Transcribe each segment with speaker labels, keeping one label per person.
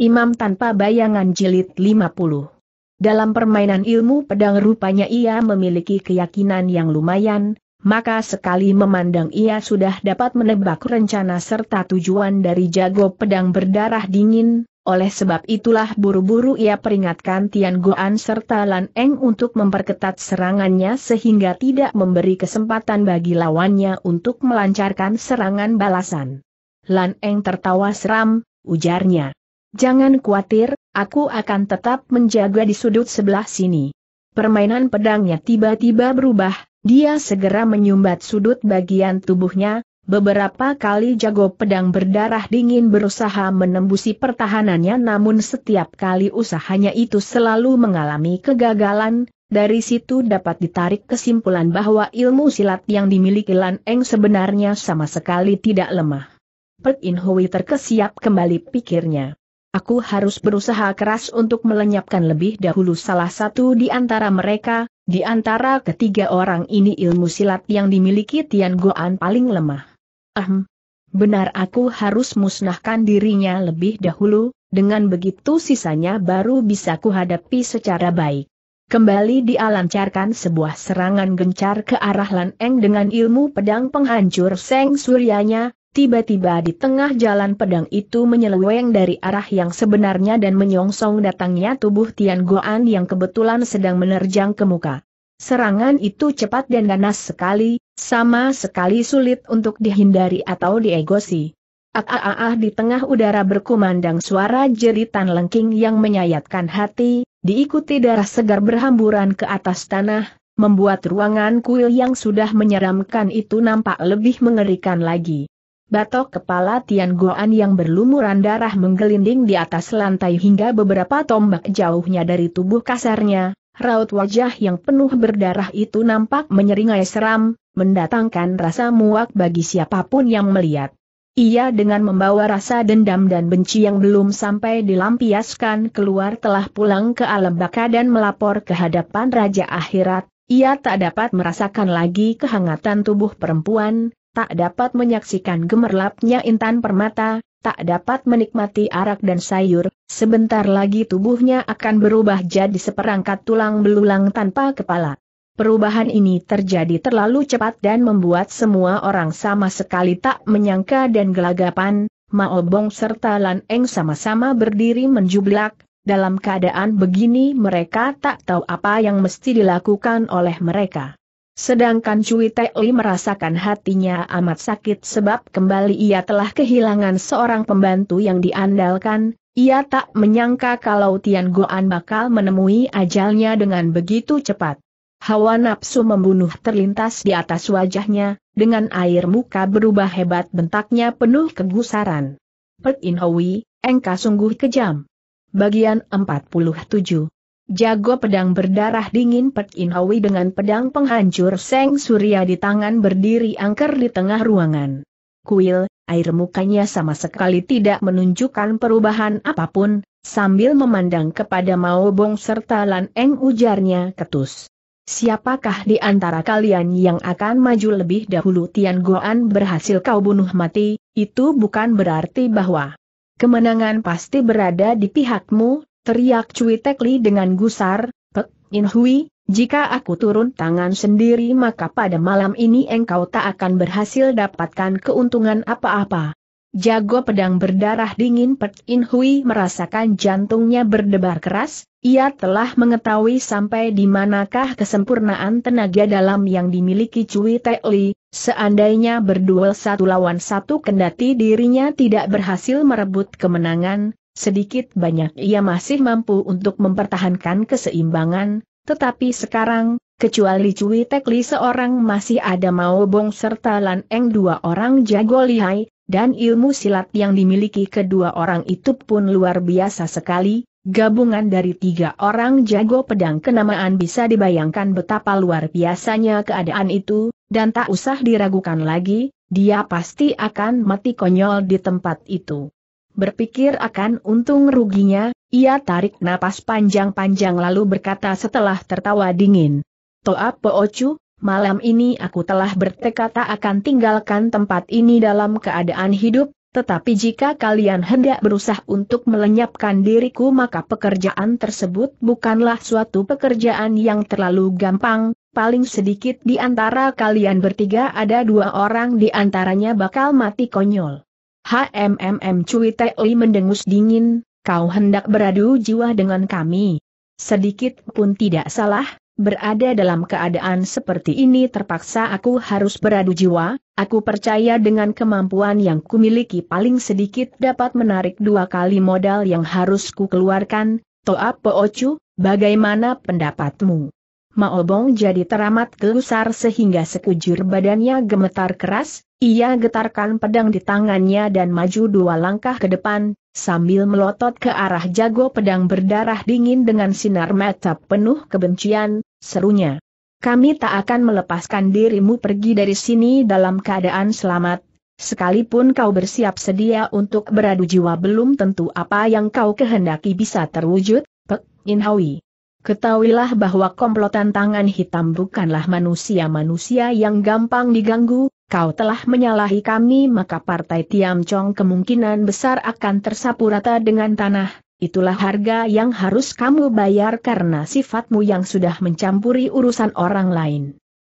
Speaker 1: Imam Tanpa Bayangan Jilid 50 Dalam permainan ilmu pedang rupanya ia memiliki keyakinan yang lumayan, maka sekali memandang ia sudah dapat menebak rencana serta tujuan dari jago pedang berdarah dingin, oleh sebab itulah buru-buru ia peringatkan Tian Goan serta Lan Eng untuk memperketat serangannya sehingga tidak memberi kesempatan bagi lawannya untuk melancarkan serangan balasan. Lan Eng tertawa seram, ujarnya. Jangan khawatir, aku akan tetap menjaga di sudut sebelah sini. Permainan pedangnya tiba-tiba berubah, dia segera menyumbat sudut bagian tubuhnya, Beberapa kali jago pedang berdarah dingin berusaha menembusi pertahanannya namun setiap kali usahanya itu selalu mengalami kegagalan, dari situ dapat ditarik kesimpulan bahwa ilmu silat yang dimiliki Lan Eng sebenarnya sama sekali tidak lemah. Pek In Hui terkesiap kembali pikirnya. Aku harus berusaha keras untuk melenyapkan lebih dahulu salah satu di antara mereka, di antara ketiga orang ini ilmu silat yang dimiliki Tian Goan paling lemah. Ahm, benar aku harus musnahkan dirinya lebih dahulu, dengan begitu sisanya baru bisa kuhadapi secara baik. Kembali dia lancarkan sebuah serangan gencar ke arah Lan Eng dengan ilmu pedang penghancur Seng Suryanya, tiba-tiba di tengah jalan pedang itu menyeleweng dari arah yang sebenarnya dan menyongsong datangnya tubuh Tian Goan yang kebetulan sedang menerjang ke muka. Serangan itu cepat dan ganas sekali, sama sekali sulit untuk dihindari atau diegosi. Ah-ah-ah di tengah udara berkumandang suara jeritan lengking yang menyayatkan hati, diikuti darah segar berhamburan ke atas tanah, membuat ruangan kuil yang sudah menyeramkan itu nampak lebih mengerikan lagi. Batok kepala Tian Goan yang berlumuran darah menggelinding di atas lantai hingga beberapa tombak jauhnya dari tubuh kasarnya, raut wajah yang penuh berdarah itu nampak menyeringai seram, mendatangkan rasa muak bagi siapa pun yang melihat. Ia dengan membawa rasa dendam dan benci yang belum sampai dilampiaskan keluar telah pulang ke alam baka dan melapor ke hadapan Raja Akhirat, ia tak dapat merasakan lagi kehangatan tubuh perempuan, tak dapat menyaksikan gemerlapnya intan permata, tak dapat menikmati arak dan sayur, sebentar lagi tubuhnya akan berubah jadi seperangkat tulang belulang tanpa kepala. Perubahan ini terjadi terlalu cepat dan membuat semua orang sama sekali tak menyangka dan gelagapan, Mao Bong serta Lan Eng sama-sama berdiri menjublak, dalam keadaan begini mereka tak tahu apa yang mesti dilakukan oleh mereka. Sedangkan Cui Li merasakan hatinya amat sakit sebab kembali ia telah kehilangan seorang pembantu yang diandalkan, ia tak menyangka kalau Tian Goan bakal menemui ajalnya dengan begitu cepat. Hawa nafsu membunuh terlintas di atas wajahnya, dengan air muka berubah hebat bentaknya penuh kegusaran. Pek In Hui, engkau sungguh kejam. Bagian 47 Jago pedang berdarah dingin Pek In Hui dengan pedang penghancur Seng Surya di tangan berdiri angker di tengah ruangan. Kuil, air mukanya sama sekali tidak menunjukkan perubahan apa pun, sambil memandang kepada Mao Bong serta Lan Eng ujarnya ketus. Siapakah di antara kalian yang akan maju lebih dahulu Tian Goan berhasil kau bunuh mati, itu bukan berarti bahwa kemenangan pasti berada di pihakmu, teriak Cui Tekli dengan gusar, Pek In Hui, jika aku turun tangan sendiri maka pada malam ini engkau tak akan berhasil dapatkan keuntungan apa-apa. Jago pedang berdarah dingin Pek In Hui merasakan jantungnya berdebar keras, ia telah mengetahui sampai di manakah kesempurnaan tenaga dalam yang dimiliki Cui Tekli, seandainya berduel satu lawan satu kendati dirinya tidak berhasil merebut kemenangan, sedikit banyak ia masih mampu untuk mempertahankan keseimbangan, tetapi sekarang, kecuali Cui Tekli seorang masih ada Mao Bong serta Lan Eng dua orang jago lihai, dan ilmu silat yang dimiliki kedua orang itu pun luar biasa sekali, gabungan dari tiga orang jago pedang kenamaan bisa dibayangkan betapa luar biasanya keadaan itu, dan tak usah diragukan lagi, dia pasti akan mati konyol di tempat itu. Berpikir akan untung ruginya, ia tarik napas panjang-panjang lalu berkata setelah tertawa dingin. Toa Poocu, malam ini aku telah bertekad tak akan tinggalkan tempat ini dalam keadaan hidup, Tetapi jika kalian hendak berusaha untuk melenyapkan diriku maka pekerjaan tersebut bukanlah suatu pekerjaan yang terlalu gampang, paling sedikit di antara kalian bertiga ada dua orang di antaranya bakal mati konyol. HMMM Cui Tei mendengus dingin, kau hendak beradu jiwa dengan kami. Sedikit pun tidak salah, berada dalam keadaan seperti ini terpaksa aku harus beradu jiwa, aku percaya dengan kemampuan yang kumiliki paling sedikit dapat menarik dua kali modal yang harus ku keluarkan, Toa Poocu, bagaimana pendapatmu? Maobong jadi teramat gelusar sehingga sekujur badannya gemetar keras, ia getarkan pedang di tangannya dan maju dua langkah ke depan, sambil melotot ke arah jago pedang berdarah dingin dengan sinar mata penuh kebencian, serunya. Kami tak akan melepaskan dirimu pergi dari sini dalam keadaan selamat, sekalipun kau bersiap sedia untuk beradu jiwa belum tentu apa yang kau kehendaki bisa terwujud, Pek Inhawi. Ketahuilah bahwa komplotan tangan hitam bukanlah manusia-manusia yang gampang diganggu, kau telah menyalahi kami maka partai Tiam Chong kemungkinan besar akan tersapu rata dengan tanah, itulah harga yang harus kamu bayar karena sifatmu yang sudah mencampuri urusan orang lain.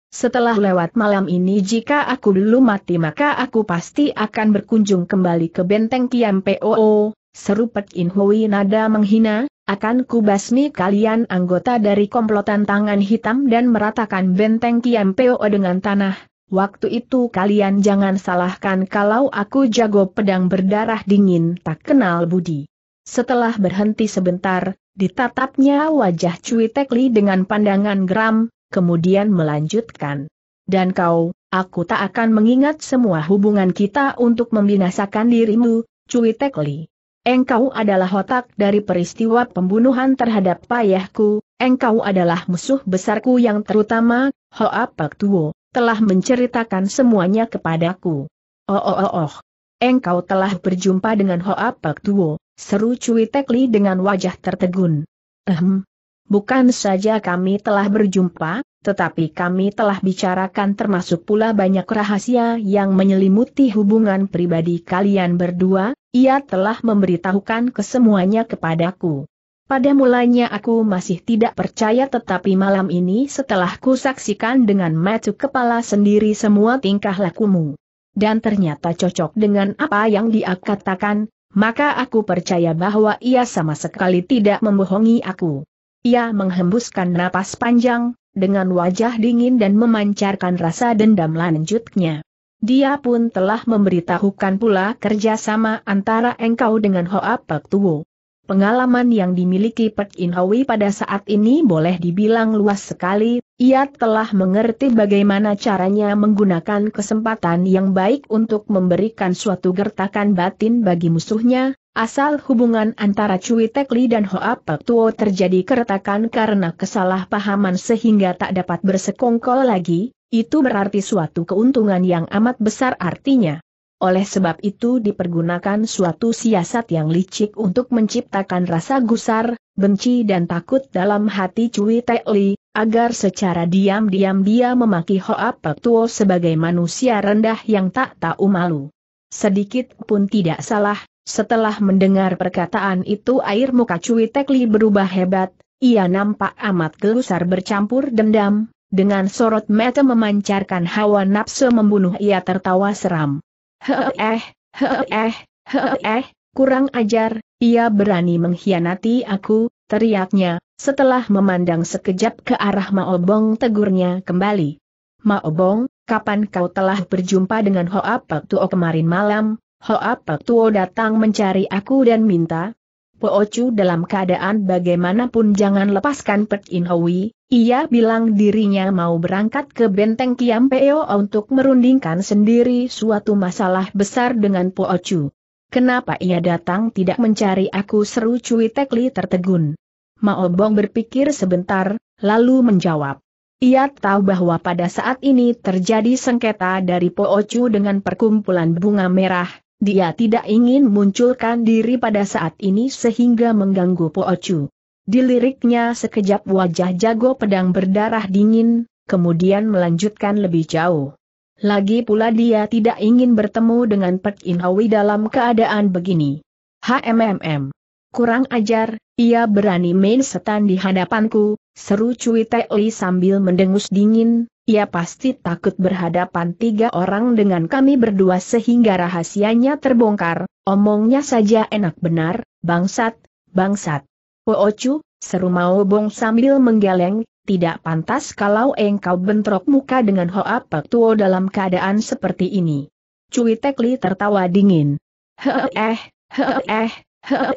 Speaker 1: Setelah lewat malam ini jika aku belum mati maka aku pasti akan berkunjung kembali ke benteng Tiam POO, seru Pek In Hui nada menghina, akan kubasmi kalian anggota dari komplotan tangan hitam dan meratakan benteng KMPO dengan tanah. Waktu itu kalian jangan salahkan kalau aku jago pedang berdarah dingin tak kenal budi. Setelah berhenti sebentar, ditatapnya wajah Cui Tekli dengan pandangan geram, kemudian melanjutkan. Dan kau, aku tak akan mengingat semua hubungan kita untuk membinasakan dirimu, Cui Tekli. Engkau adalah otak dari peristiwa pembunuhan terhadap payahku, engkau adalah musuh besarku yang terutama, Hoa Pak Tuo, telah menceritakan semuanya kepadaku. Oh oh oh oh, engkau telah berjumpa dengan Hoa Pak Tuo, seru Cui Tekli dengan wajah tertegun. Ehm, bukan saja kami telah berjumpa, tetapi kami telah bicarakan termasuk pula banyak rahasia yang menyelimuti hubungan pribadi kalian berdua, ia telah memberitahukan kesemuanya kepadaku. Pada mulanya aku masih tidak percaya tetapi malam ini setelah ku saksikan dengan mata kepala sendiri semua tingkah lakumu. Dan ternyata cocok dengan apa yang dia katakan, maka aku percaya bahwa ia sama sekali tidak membohongi aku. Ia menghembuskan napas panjang, dengan wajah dingin dan memancarkan rasa dendam lanjutnya. Dia pun telah memberitahukan pula kerjasama antara engkau dengan Hoa Pek Tuo. Pengalaman yang dimiliki Pek In Hui pada saat ini boleh dibilang luas sekali, ia telah mengerti bagaimana caranya menggunakan kesempatan yang baik untuk memberikan suatu gertakan batin bagi musuhnya, Asal hubungan antara Cui Tekli dan Hoa Pek Tuo terjadi keretakan karena kesalahpahaman sehingga tak dapat bersekongkol lagi, itu berarti suatu keuntungan yang amat besar artinya. Oleh sebab itu dipergunakan suatu siasat yang licik untuk menciptakan rasa gusar, benci dan takut dalam hati Cui Tekli, agar secara diam-diam dia memaki Hoa Pek Tuo sebagai manusia rendah yang tak tahu malu. Sedikit pun tidak salah, setelah mendengar perkataan itu air muka Cui Tekli berubah hebat, ia nampak amat gelusar bercampur dendam, dengan sorot mata memancarkan hawa nafsu membunuh ia tertawa seram. Heeh, heeh, heeh, kurang ajar, ia berani mengkhianati aku, teriaknya, setelah memandang sekejap ke arah Maobong tegurnya kembali. Maobong, kapan kau telah berjumpa dengan Hoa Pak Tuo kemarin malam, Hoa Pak Tuo datang mencari aku dan minta, Po Chu dalam keadaan bagaimanapun jangan lepaskan Pek In Hui, ia bilang dirinya mau berangkat ke benteng Kiam Peo untuk merundingkan sendiri suatu masalah besar dengan Po Chu. Kenapa ia datang tidak mencari aku seru Cui Tekli tertegun. Mao Bong berpikir sebentar, lalu menjawab. Ia tahu bahwa pada saat ini terjadi sengketa dari Po Chu dengan perkumpulan bunga merah, dia tidak ingin munculkan diri pada saat ini sehingga mengganggu Po Ocu. Diliriknya sekejap wajah jago pedang berdarah dingin, kemudian melanjutkan lebih jauh. Lagi pula dia tidak ingin bertemu dengan Pek In dalam keadaan begini. HMMM. Kurang ajar, ia berani main setan di hadapanku, seru Cui Li sambil mendengus dingin, ia pasti takut berhadapan tiga orang dengan kami berdua sehingga rahasianya terbongkar, omongnya saja enak benar, bangsat, bangsat. Poocu, seru mau bong sambil menggeleng, tidak pantas kalau engkau bentrok muka dengan Hoa Pek Tuo dalam keadaan seperti ini. Cui Li tertawa dingin. Heeh, eh,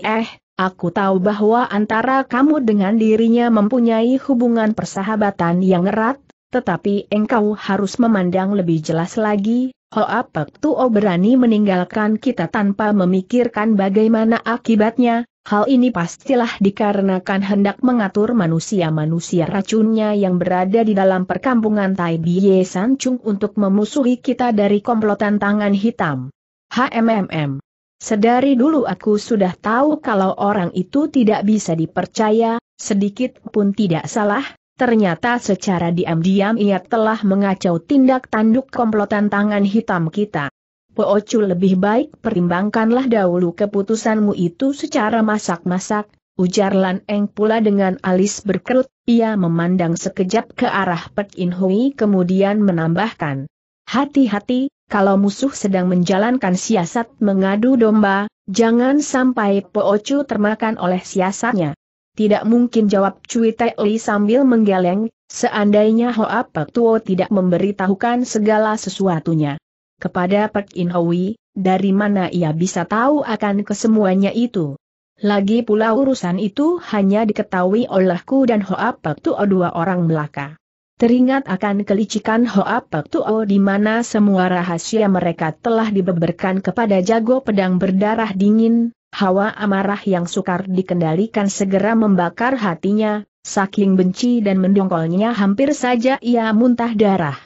Speaker 1: eh, aku tahu bahwa antara kamu dengan dirinya mempunyai hubungan persahabatan yang erat, tetapi engkau harus memandang lebih jelas lagi, Hoa Pek Tuo berani meninggalkan kita tanpa memikirkan bagaimana akibatnya, hal ini pastilah dikarenakan hendak mengatur manusia-manusia racunnya yang berada di dalam perkampungan Tai Bie San Chung untuk memusuhi kita dari komplotan tangan hitam. HMMM Sedari dulu aku sudah tahu kalau orang itu tidak bisa dipercaya, sedikit pun tidak salah, ternyata secara diam-diam ia telah mengacau tindak tanduk komplotan tangan hitam kita. Poocu lebih baik perimbangkanlah dahulu keputusanmu itu secara masak-masak, ujar Lan Eng pula dengan alis berkerut, ia memandang sekejap ke arah Pek In Hui kemudian menambahkan. Hati-hati, kalau musuh sedang menjalankan siasat mengadu domba, jangan sampai Poocu termakan oleh siasatnya. Tidak mungkin jawab Cui Li sambil menggeleng, seandainya Hoa Pek Tuo tidak memberitahukan segala sesuatunya. Kepada Pek In Hui, dari mana ia bisa tahu akan kesemuanya itu? Lagi pula urusan itu hanya diketahui olehku dan Hoa Pek Tuo dua orang belaka. Teringat akan kelicikan Hoa Pek Tuo di mana semua rahasia mereka telah dibeberkan kepada jago pedang berdarah dingin, hawa amarah yang sukar dikendalikan segera membakar hatinya, saking benci dan mendongkolnya hampir saja ia muntah darah.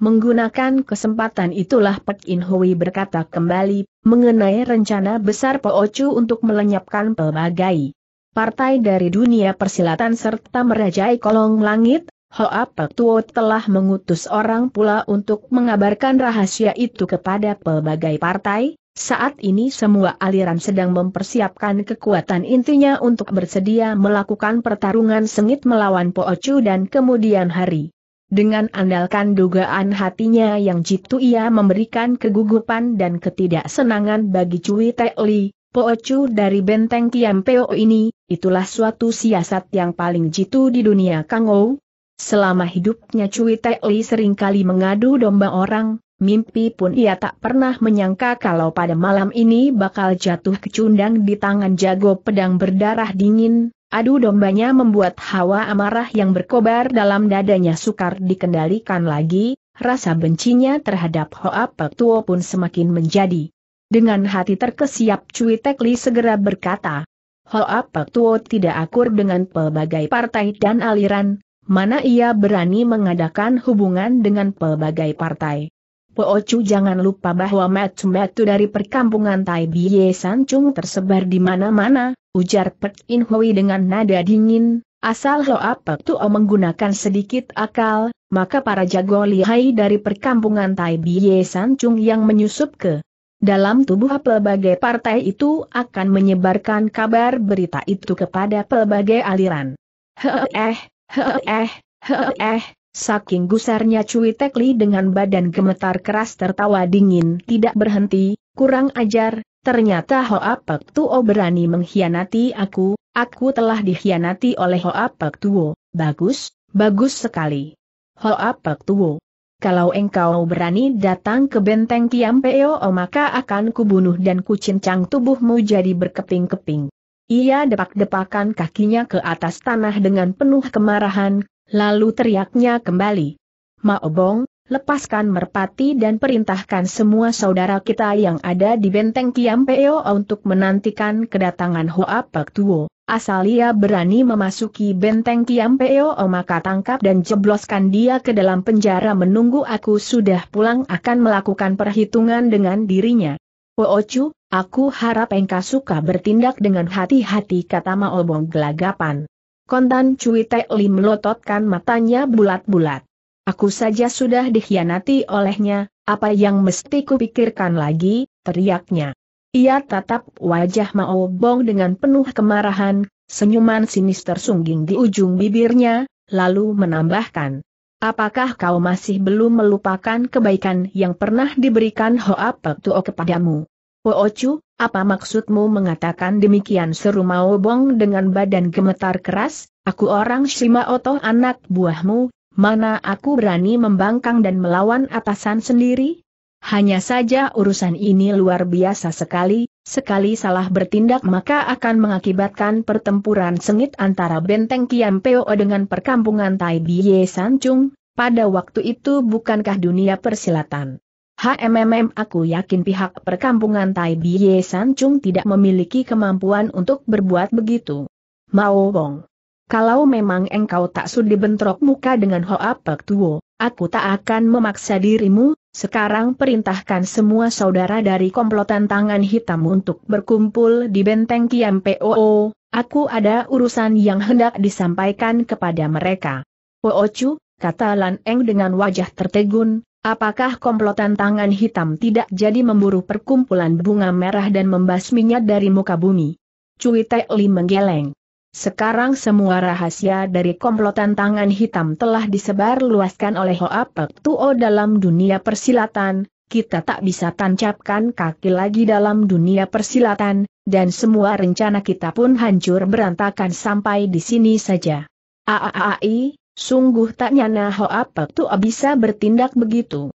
Speaker 1: Menggunakan kesempatan itulah Pek In Hui berkata kembali, mengenai rencana besar Po Chu untuk melenyapkan pelbagai partai dari dunia persilatan serta merajai kolong langit, Hoa Pek Tuo telah mengutus orang pula untuk mengabarkan rahasia itu kepada pelbagai partai, saat ini semua aliran sedang mempersiapkan kekuatan intinya untuk bersedia melakukan pertarungan sengit melawan Po Chu dan kemudian hari. Dengan andalkan dugaan hatinya yang jitu ia memberikan kegugupan dan ketidaksenangan bagi Cui Po Chu dari benteng Kiampeo ini, itulah suatu siasat yang paling jitu di dunia Kangou, Selama hidupnya Cui Li sering kali mengadu domba orang, mimpi pun ia tak pernah menyangka kalau pada malam ini bakal jatuh kecundang di tangan jago pedang berdarah dingin, adu dombanya membuat hawa amarah yang berkobar dalam dadanya sukar dikendalikan lagi, rasa bencinya terhadap Hoa Pek Tuo pun semakin menjadi. Dengan hati terkesiap Cui Li segera berkata, Hoa Pek Tuo tidak akur dengan pelbagai partai dan aliran, mana ia berani mengadakan hubungan dengan pelbagai partai. Poocu jangan lupa bahwa metu-metu dari perkampungan Tai Bie San Chung tersebar di mana-mana, ujar Pek In Hui dengan nada dingin, asal Hoa Pek Tuo menggunakan sedikit akal, maka para jago lihai dari perkampungan Tai Bie San Chung yang menyusup ke dalam tubuh pelbagai partai itu akan menyebarkan kabar berita itu kepada pelbagai aliran. Heh, eh, eh, saking gusarnya Cui Tekli dengan badan gemetar keras tertawa dingin tidak berhenti, kurang ajar, ternyata Hoa Pek Tuo berani mengkhianati aku, aku telah dikhianati oleh Hoa Pek Tuo, bagus, bagus sekali. Hoa Pek Tuo. Kalau engkau berani datang ke benteng Kiampeo maka akan kubunuh dan kucincang tubuhmu jadi berkeping-keping. Ia depak-depakan kakinya ke atas tanah dengan penuh kemarahan, lalu teriaknya kembali. Maobong, lepaskan merpati dan perintahkan semua saudara kita yang ada di benteng Kiampeo untuk menantikan kedatangan Hoa Pek Tuo. Asal ia berani memasuki benteng Kiampeo maka tangkap dan jebloskan dia ke dalam penjara menunggu aku sudah pulang akan melakukan perhitungan dengan dirinya. Poocu, aku harap engkau suka bertindak dengan hati-hati kata Maobong gelagapan. Kontan Cui Li melototkan matanya bulat-bulat. Aku saja sudah dikhianati olehnya, apa yang mesti kupikirkan lagi, teriaknya. Ia tatap wajah Mao Bong dengan penuh kemarahan, senyuman sinis tersungging di ujung bibirnya, lalu menambahkan. Apakah kau masih belum melupakan kebaikan yang pernah diberikan Hoa Pek Tuo kepadamu? Chu, apa maksudmu mengatakan demikian? Seru Mao Bong dengan badan gemetar keras, aku orang Shima Oto anak buahmu, mana aku berani membangkang dan melawan atasan sendiri? Hanya saja urusan ini luar biasa sekali, sekali salah bertindak maka akan mengakibatkan pertempuran sengit antara benteng Kiam Peo dengan perkampungan Tai Biye Sancung, pada waktu itu bukankah dunia persilatan? HMMM aku yakin pihak perkampungan Tai Biye Sancung tidak memiliki kemampuan untuk berbuat begitu. Mao Bong. Kalau memang engkau tak sudi bentrok muka dengan Hoa Pek Tuo, aku tak akan memaksa dirimu, sekarang perintahkan semua saudara dari komplotan tangan hitam untuk berkumpul di benteng Kiam POO, aku ada urusan yang hendak disampaikan kepada mereka. Chu, kata Lan Eng dengan wajah tertegun, Apakah komplotan tangan hitam tidak jadi memburu perkumpulan bunga merah dan membasminya dari muka bumi? Cui Li menggeleng. Sekarang semua rahasia dari komplotan tangan hitam telah disebar luaskan oleh Hoa Pek Tuo dalam dunia persilatan, kita tak bisa tancapkan kaki lagi dalam dunia persilatan, dan semua rencana kita pun hancur berantakan sampai di sini saja. Aaai, Sungguh tak nyana Hoa Pek Tu bisa bertindak begitu.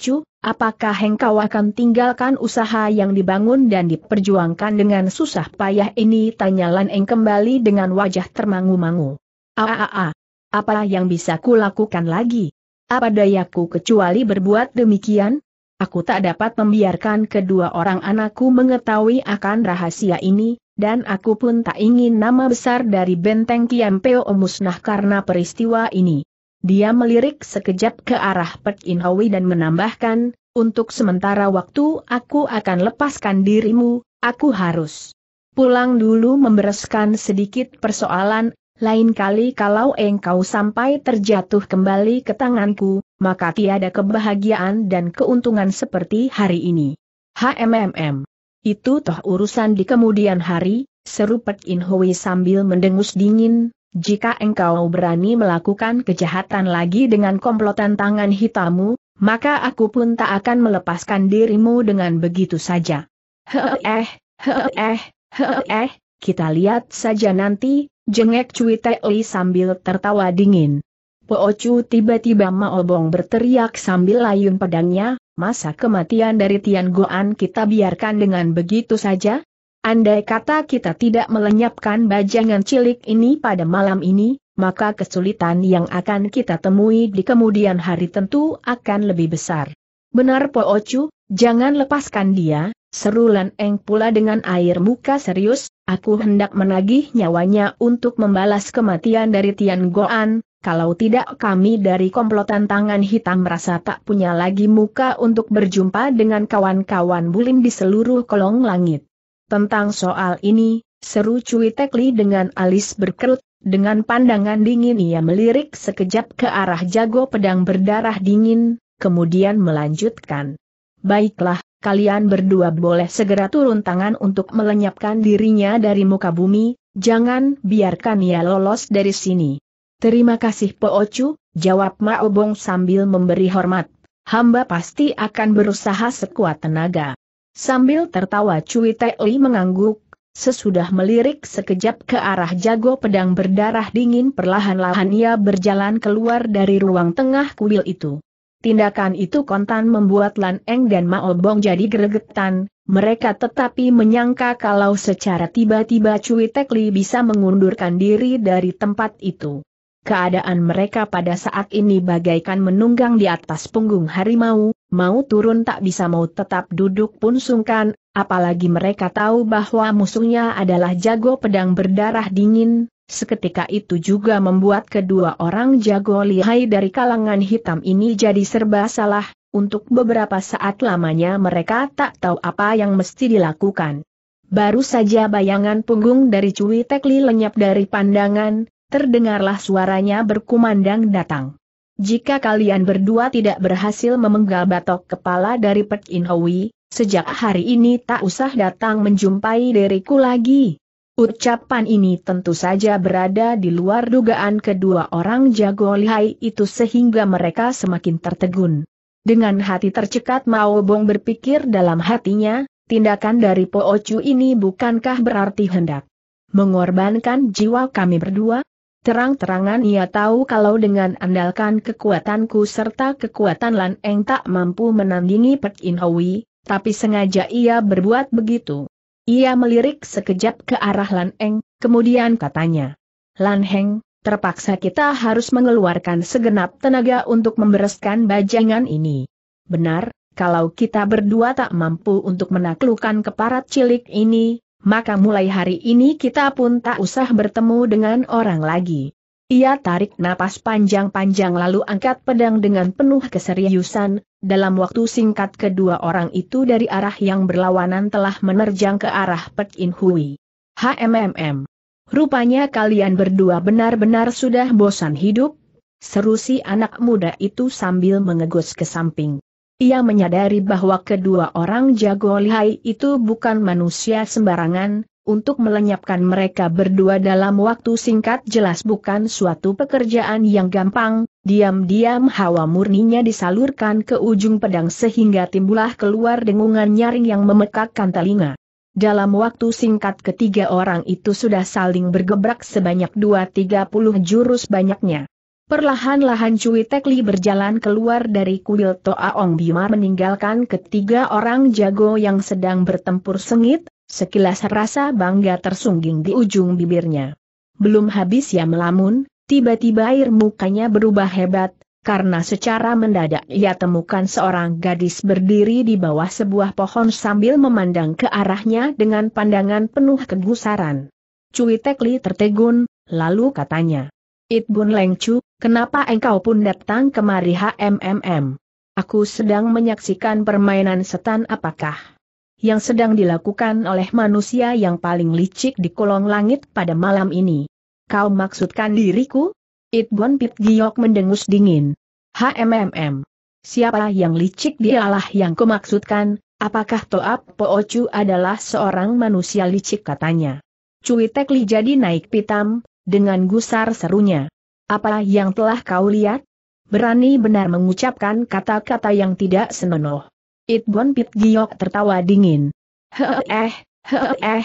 Speaker 1: Chu, apakah engkau akan tinggalkan usaha yang dibangun dan diperjuangkan dengan susah payah ini? Tanya Lan Eng kembali dengan wajah termangu-mangu. Aa, apa yang bisa kulakukan lagi? Apa dayaku kecuali berbuat demikian? Aku tak dapat membiarkan kedua orang anakku mengetahui akan rahasia ini, dan aku pun tak ingin nama besar dari benteng Kiampeo musnah karena peristiwa ini. Dia melirik sekejap ke arah Pek In Hui dan menambahkan, untuk sementara waktu aku akan lepaskan dirimu, aku harus pulang dulu membereskan sedikit persoalan, lain kali kalau engkau sampai terjatuh kembali ke tanganku, maka tiada kebahagiaan dan keuntungan seperti hari ini. HMMM itu toh urusan di kemudian hari, seru Pek In Hui sambil mendengus dingin, jika engkau berani melakukan kejahatan lagi dengan komplotan tangan hitammu, maka aku pun tak akan melepaskan dirimu dengan begitu saja. Heeh, heeh, heeh, kita lihat saja nanti, jengek Cui Li sambil tertawa dingin. Po Chu tiba-tiba Maobong berteriak sambil layun pedangnya, masa kematian dari Tian Goan kita biarkan dengan begitu saja? Andai kata kita tidak melenyapkan bajangan cilik ini pada malam ini, maka kesulitan yang akan kita temui di kemudian hari tentu akan lebih besar. Benar Po Ocu, jangan lepaskan dia, seru Lan Eng pula dengan air muka serius, aku hendak menagih nyawanya untuk membalas kematian dari Tian Goan, kalau tidak kami dari komplotan tangan hitam merasa tak punya lagi muka untuk berjumpa dengan kawan-kawan bulim di seluruh kolong langit. Tentang soal ini, seru Cui Tekli dengan alis berkerut, dengan pandangan dingin ia melirik sekejap ke arah jago pedang berdarah dingin, kemudian melanjutkan. Baiklah, kalian berdua boleh segera turun tangan untuk melenyapkan dirinya dari muka bumi, jangan biarkan ia lolos dari sini. Terima kasih Po Ocu, jawab Maobong sambil memberi hormat. Hamba pasti akan berusaha sekuat tenaga. Sambil tertawa Cui Li mengangguk, sesudah melirik sekejap ke arah jago pedang berdarah dingin perlahan-lahan ia berjalan keluar dari ruang tengah kuil itu. Tindakan itu kontan membuat Lan Eng dan Maobong jadi gregetan, mereka tetapi menyangka kalau secara tiba-tiba Cui Li bisa mengundurkan diri dari tempat itu. Keadaan mereka pada saat ini bagaikan menunggang di atas punggung harimau, mau turun tak bisa mau tetap duduk pun sungkan, apalagi mereka tahu bahwa musuhnya adalah jago pedang berdarah dingin, seketika itu juga membuat kedua orang jago lihai dari kalangan hitam ini jadi serba salah, untuk beberapa saat lamanya mereka tak tahu apa yang mesti dilakukan. Baru saja bayangan punggung dari Cui Tekli lenyap dari pandangan, terdengarlah suaranya berkumandang datang. jika kalian berdua tidak berhasil memenggal batok kepala dari Pek In Hui, sejak hari ini tak usah datang menjumpai diriku lagi. Ucapan ini tentu saja berada di luar dugaan kedua orang jago lihai itu sehingga mereka semakin tertegun. Dengan hati tercekat Mao Bong berpikir dalam hatinya, tindakan dari Po Chu ini bukankah berarti hendak mengorbankan jiwa kami berdua? Terang-terangan ia tahu kalau dengan andalkan kekuatanku serta kekuatan Lan Eng tak mampu menandingi Pek In Hui, tapi sengaja ia berbuat begitu. Ia melirik sekejap ke arah Lan Eng, kemudian katanya, Lan Heng, terpaksa kita harus mengeluarkan segenap tenaga untuk membereskan bajangan ini. Benar, kalau kita berdua tak mampu untuk menaklukkan keparat cilik ini, maka mulai hari ini kita pun tak usah bertemu dengan orang lagi. Ia tarik napas panjang-panjang lalu angkat pedang dengan penuh keseriusan, dalam waktu singkat kedua orang itu dari arah yang berlawanan telah menerjang ke arah Pek In Hui. HMMM. Rupanya kalian berdua benar-benar sudah bosan hidup? Seru si anak muda itu sambil mengegus ke samping. Ia menyadari bahwa kedua orang jago lihai itu bukan manusia sembarangan, untuk melenyapkan mereka berdua dalam waktu singkat jelas bukan suatu pekerjaan yang gampang, diam-diam hawa murninya disalurkan ke ujung pedang sehingga timbullah keluar dengungan nyaring yang memekakkan telinga. Dalam waktu singkat ketiga orang itu sudah saling bergebrak sebanyak dua tiga puluh jurus banyaknya. Perlahan-lahan Cui Tekli berjalan keluar dari kuil Toa Ong Bima meninggalkan ketiga orang jago yang sedang bertempur sengit, Sekilas rasa bangga tersungging di ujung bibirnya. Belum habis ia melamun, tiba-tiba air mukanya berubah hebat, karena secara mendadak ia temukan seorang gadis berdiri di bawah sebuah pohon sambil memandang ke arahnya dengan pandangan penuh kegusaran. Cui Tekli tertegun, lalu katanya. It Bun Leng Chu, kenapa engkau pun datang kemari HMMM? Aku sedang menyaksikan permainan setan apakah? yang sedang dilakukan oleh manusia yang paling licik di kolong langit pada malam ini. Kau maksudkan diriku? Itbon Pit Giok mendengus dingin. HMMM. Siapa yang licik dialah yang kumaksudkan, apakah Toap Poocu adalah seorang manusia licik katanya. Cui Tekli jadi naik pitam, dengan gusar serunya. Apa yang telah kau lihat? Berani benar mengucapkan kata-kata yang tidak senonoh. It Bon Pit Giok tertawa dingin. Heh, eh, heh,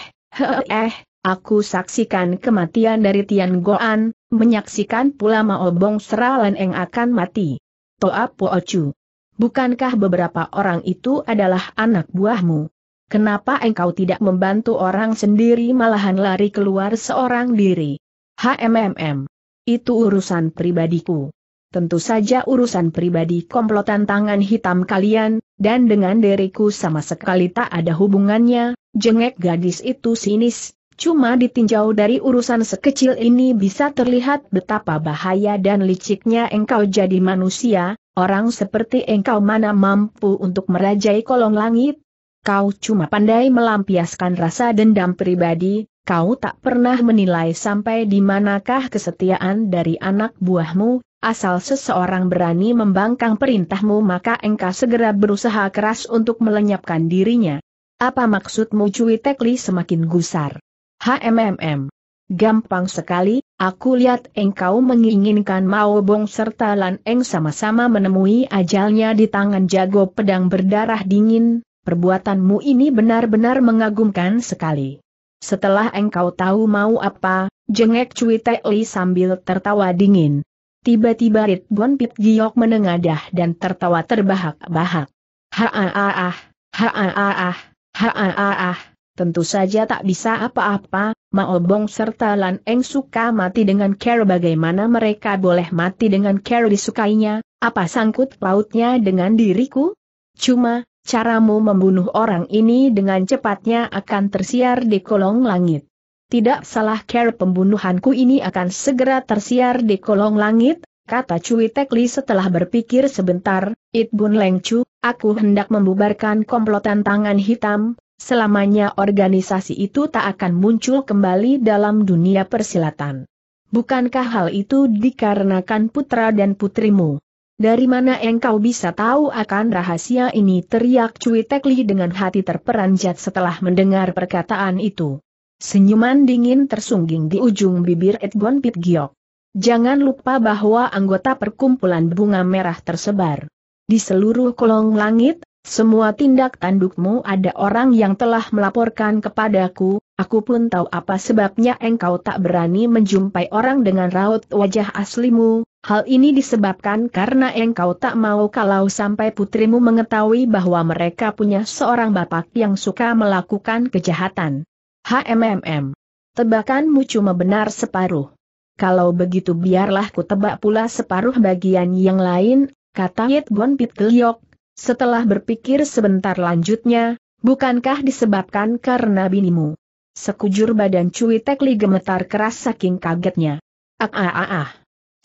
Speaker 1: eh, aku saksikan kematian dari Tian Goan, menyaksikan pula Mao Bong Seralan Eng akan mati. Toa Po. Bukankah beberapa orang itu adalah anak buahmu? Kenapa engkau tidak membantu orang sendiri malahan lari keluar seorang diri? HMMM. Itu urusan pribadiku tentu saja urusan pribadi komplotan tangan hitam kalian, dan dengan diriku sama sekali tak ada hubungannya, jengek gadis itu sinis, cuma ditinjau dari urusan sekecil ini bisa terlihat betapa bahaya dan liciknya engkau jadi manusia, orang seperti engkau mana mampu untuk merajai kolong langit? Kau cuma pandai melampiaskan rasa dendam pribadi, kau tak pernah menilai sampai di manakah kesetiaan dari anak buahmu, asal seseorang berani membangkang perintahmu maka engkau segera berusaha keras untuk melenyapkan dirinya. Apa maksudmu Cui Tekli semakin gusar? HMMM. Gampang sekali, aku lihat engkau menginginkan Mao Bong serta Lan Eng sama-sama menemui ajalnya di tangan jago pedang berdarah dingin, perbuatanmu ini benar-benar mengagumkan sekali. Setelah engkau tahu mau apa, jengek Cui Tekli sambil tertawa dingin. Tiba-tiba Ritbon Pit Giok menengadah dan tertawa terbahak-bahak. Haaah, haaah, haaah, tentu saja tak bisa apa-apa, Maobong serta Lan Eng suka mati dengan care bagaimana mereka boleh mati dengan care disukainya, apa sangkut pautnya dengan diriku? Cuma, caramu membunuh orang ini dengan cepatnya akan tersiar di kolong langit. Tidak salah care pembunuhanku ini akan segera tersiar di kolong langit, kata Cui Tekli setelah berpikir sebentar, It Bun Leng Chu, aku hendak membubarkan komplotan tangan hitam, selamanya organisasi itu tak akan muncul kembali dalam dunia persilatan. Bukankah hal itu dikarenakan putra dan putrimu? Dari mana engkau bisa tahu akan rahasia ini teriak Cui Tekli dengan hati terperanjat setelah mendengar perkataan itu. Senyuman dingin tersungging di ujung bibir Edgon Pit Giok. Jangan lupa bahwa anggota perkumpulan bunga merah tersebar. Di seluruh kolong langit, semua tindak tandukmu ada orang yang telah melaporkan kepadaku, aku pun tahu apa sebabnya engkau tak berani menjumpai orang dengan raut wajah aslimu, hal ini disebabkan karena engkau tak mau kalau sampai putrimu mengetahui bahwa mereka punya seorang bapak yang suka melakukan kejahatan. HMMM. Tebakanmu cuma benar separuh. Kalau begitu biarlah ku tebak pula separuh bagian yang lain, kata Yit Gon Pit Geliok, setelah berpikir sebentar lanjutnya, bukankah disebabkan karena binimu? Sekujur badan Cui Tekli gemetar keras saking kagetnya. Ah ah ah ah.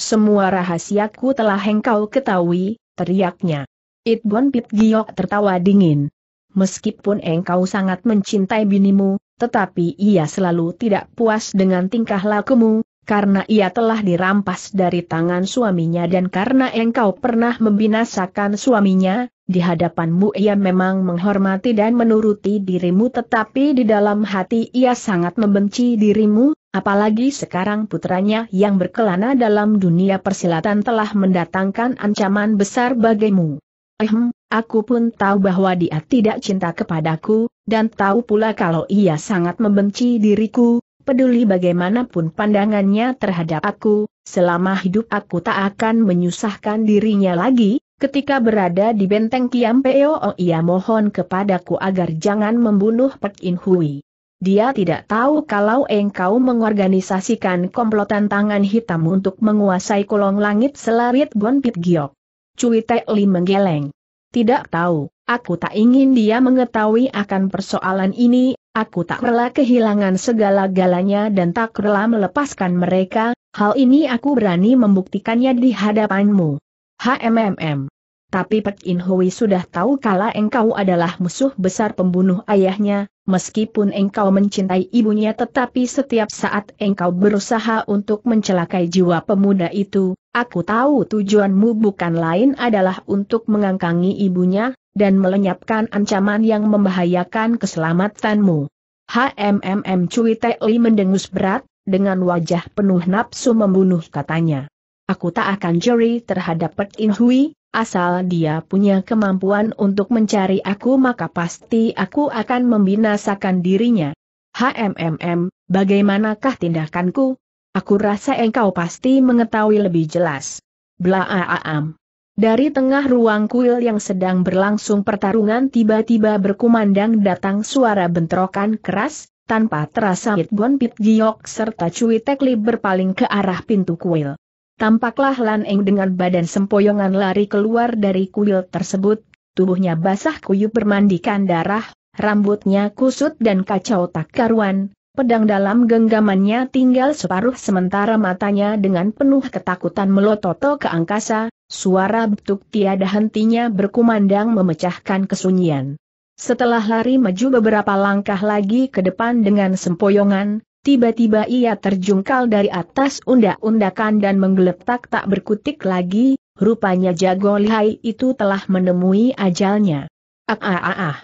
Speaker 1: Semua rahasiaku telah engkau ketahui, teriaknya. Itbon Pit Giok tertawa dingin. Meskipun engkau sangat mencintai binimu, tetapi ia selalu tidak puas dengan tingkah lakumu, karena ia telah dirampas dari tangan suaminya dan karena engkau pernah membinasakan suaminya, di hadapanmu ia memang menghormati dan menuruti dirimu tetapi di dalam hati ia sangat membenci dirimu, apalagi sekarang putranya yang berkelana dalam dunia persilatan telah mendatangkan ancaman besar bagimu. Ehm, aku pun tahu bahwa dia tidak cinta kepadaku, dan tahu pula kalau ia sangat membenci diriku, peduli bagaimanapun pandangannya terhadap aku, selama hidup aku tak akan menyusahkan dirinya lagi, ketika berada di benteng Kiam Peo ia mohon kepadaku agar jangan membunuh Pek In Hui. Dia tidak tahu kalau engkau mengorganisasikan komplotan tangan hitam untuk menguasai kolong langit selarit Gon Pit Giok. Cui Tek Li menggeleng. Tidak tahu, aku tak ingin dia mengetahui akan persoalan ini, Aku tak rela kehilangan segala-galanya dan tak rela melepaskan mereka, hal ini aku berani membuktikannya di hadapanmu. HMMM. Tapi Pek In Hui sudah tahu kala engkau adalah musuh besar pembunuh ayahnya, meskipun engkau mencintai ibunya tetapi setiap saat engkau berusaha untuk mencelakai jiwa pemuda itu, aku tahu tujuanmu bukan lain adalah untuk mengangkangi ibunya, dan melenyapkan ancaman yang membahayakan keselamatanmu. HMMM Cui Li mendengus berat, dengan wajah penuh nafsu membunuh katanya. Aku tak akan jeri terhadap Pek In Hui, asal dia punya kemampuan untuk mencari aku maka pasti aku akan membinasakan dirinya. HMMM, bagaimanakah tindakanku? Aku rasa engkau pasti mengetahui lebih jelas. Blaaam. Dari tengah ruang kuil yang sedang berlangsung pertarungan tiba-tiba berkumandang datang suara bentrokan keras, tanpa terasa Hit Gon Pit Giok serta Cui Tekli berpaling ke arah pintu kuil. Tampaklah Lan Eng dengan badan sempoyongan lari keluar dari kuil tersebut, tubuhnya basah kuyup bermandikan darah, rambutnya kusut dan kacau tak karuan, pedang dalam genggamannya tinggal separuh sementara matanya dengan penuh ketakutan melototo ke angkasa, suara betuk tiada hentinya berkumandang memecahkan kesunyian. Setelah lari maju beberapa langkah lagi ke depan dengan sempoyongan, tiba-tiba ia terjungkal dari atas undak-undakan dan menggeletak tak berkutik lagi, rupanya jago lihai itu telah menemui ajalnya. Ah ah ah ah.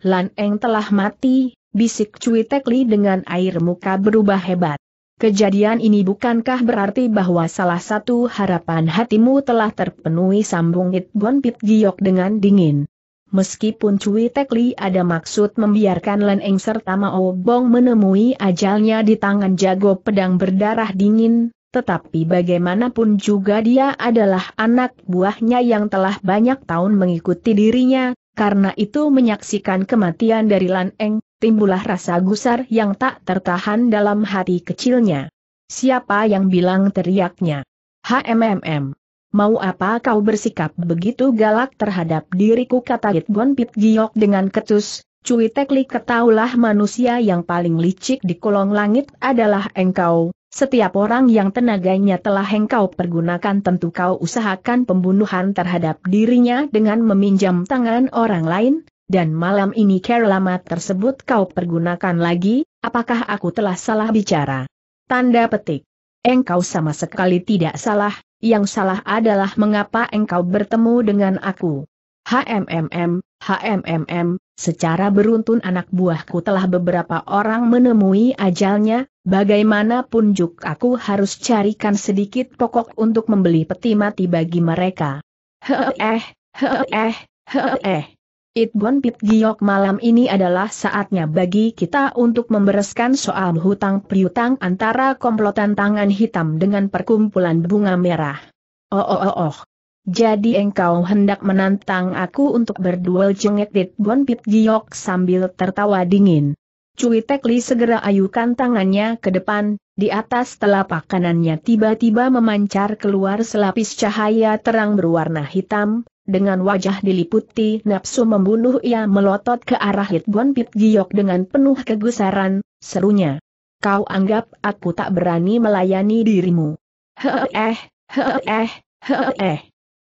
Speaker 1: Lan Eng telah mati, bisik Cui Tekli dengan air muka berubah hebat. Kejadian ini bukankah berarti bahwa salah satu harapan hatimu telah terpenuhi sambung It Gon Pit Giok dengan dingin. Meskipun Cui Tekli ada maksud membiarkan Len Eng serta Mao Bong menemui ajalnya di tangan jago pedang berdarah dingin, tetapi bagaimanapun juga dia adalah anak buahnya yang telah banyak tahun mengikuti dirinya, karena itu menyaksikan kematian dari Lan Eng, timbullah rasa gusar yang tak tertahan dalam hati kecilnya. Siapa yang bilang teriaknya? HMMM. Mau apa kau bersikap begitu galak terhadap diriku kata Gon Pit Giok dengan ketus, Cui Tekli ketaulah manusia yang paling licik di kolong langit adalah engkau, setiap orang yang tenaganya telah engkau pergunakan tentu kau usahakan pembunuhan terhadap dirinya dengan meminjam tangan orang lain, dan malam ini kerlamat tersebut kau pergunakan lagi, apakah aku telah salah bicara? Tanda petik. engkau sama sekali tidak salah, yang salah adalah mengapa engkau bertemu dengan aku. HMMM, HMMM, secara beruntun anak buahku telah beberapa orang menemui ajalnya, bagaimanapun juga aku harus carikan sedikit pokok untuk membeli peti mati bagi mereka. Heeh, heeh, heeh. Itbon Pit Giok malam ini adalah saatnya bagi kita untuk membereskan soal hutang piutang antara komplotan tangan hitam dengan perkumpulan bunga merah. Oh oh oh oh. Jadi engkau hendak menantang aku untuk berduel jengek Itbon Pit Giok sambil tertawa dingin. Cui Tekli segera ayukan tangannya ke depan, di atas telapak kanannya tiba-tiba memancar keluar selapis cahaya terang berwarna hitam, dengan wajah diliputi nafsu membunuh ia melotot ke arah Hitbon Pit Giok dengan penuh kegusaran, serunya. Kau anggap aku tak berani melayani dirimu. Heeh, heeh, heeh.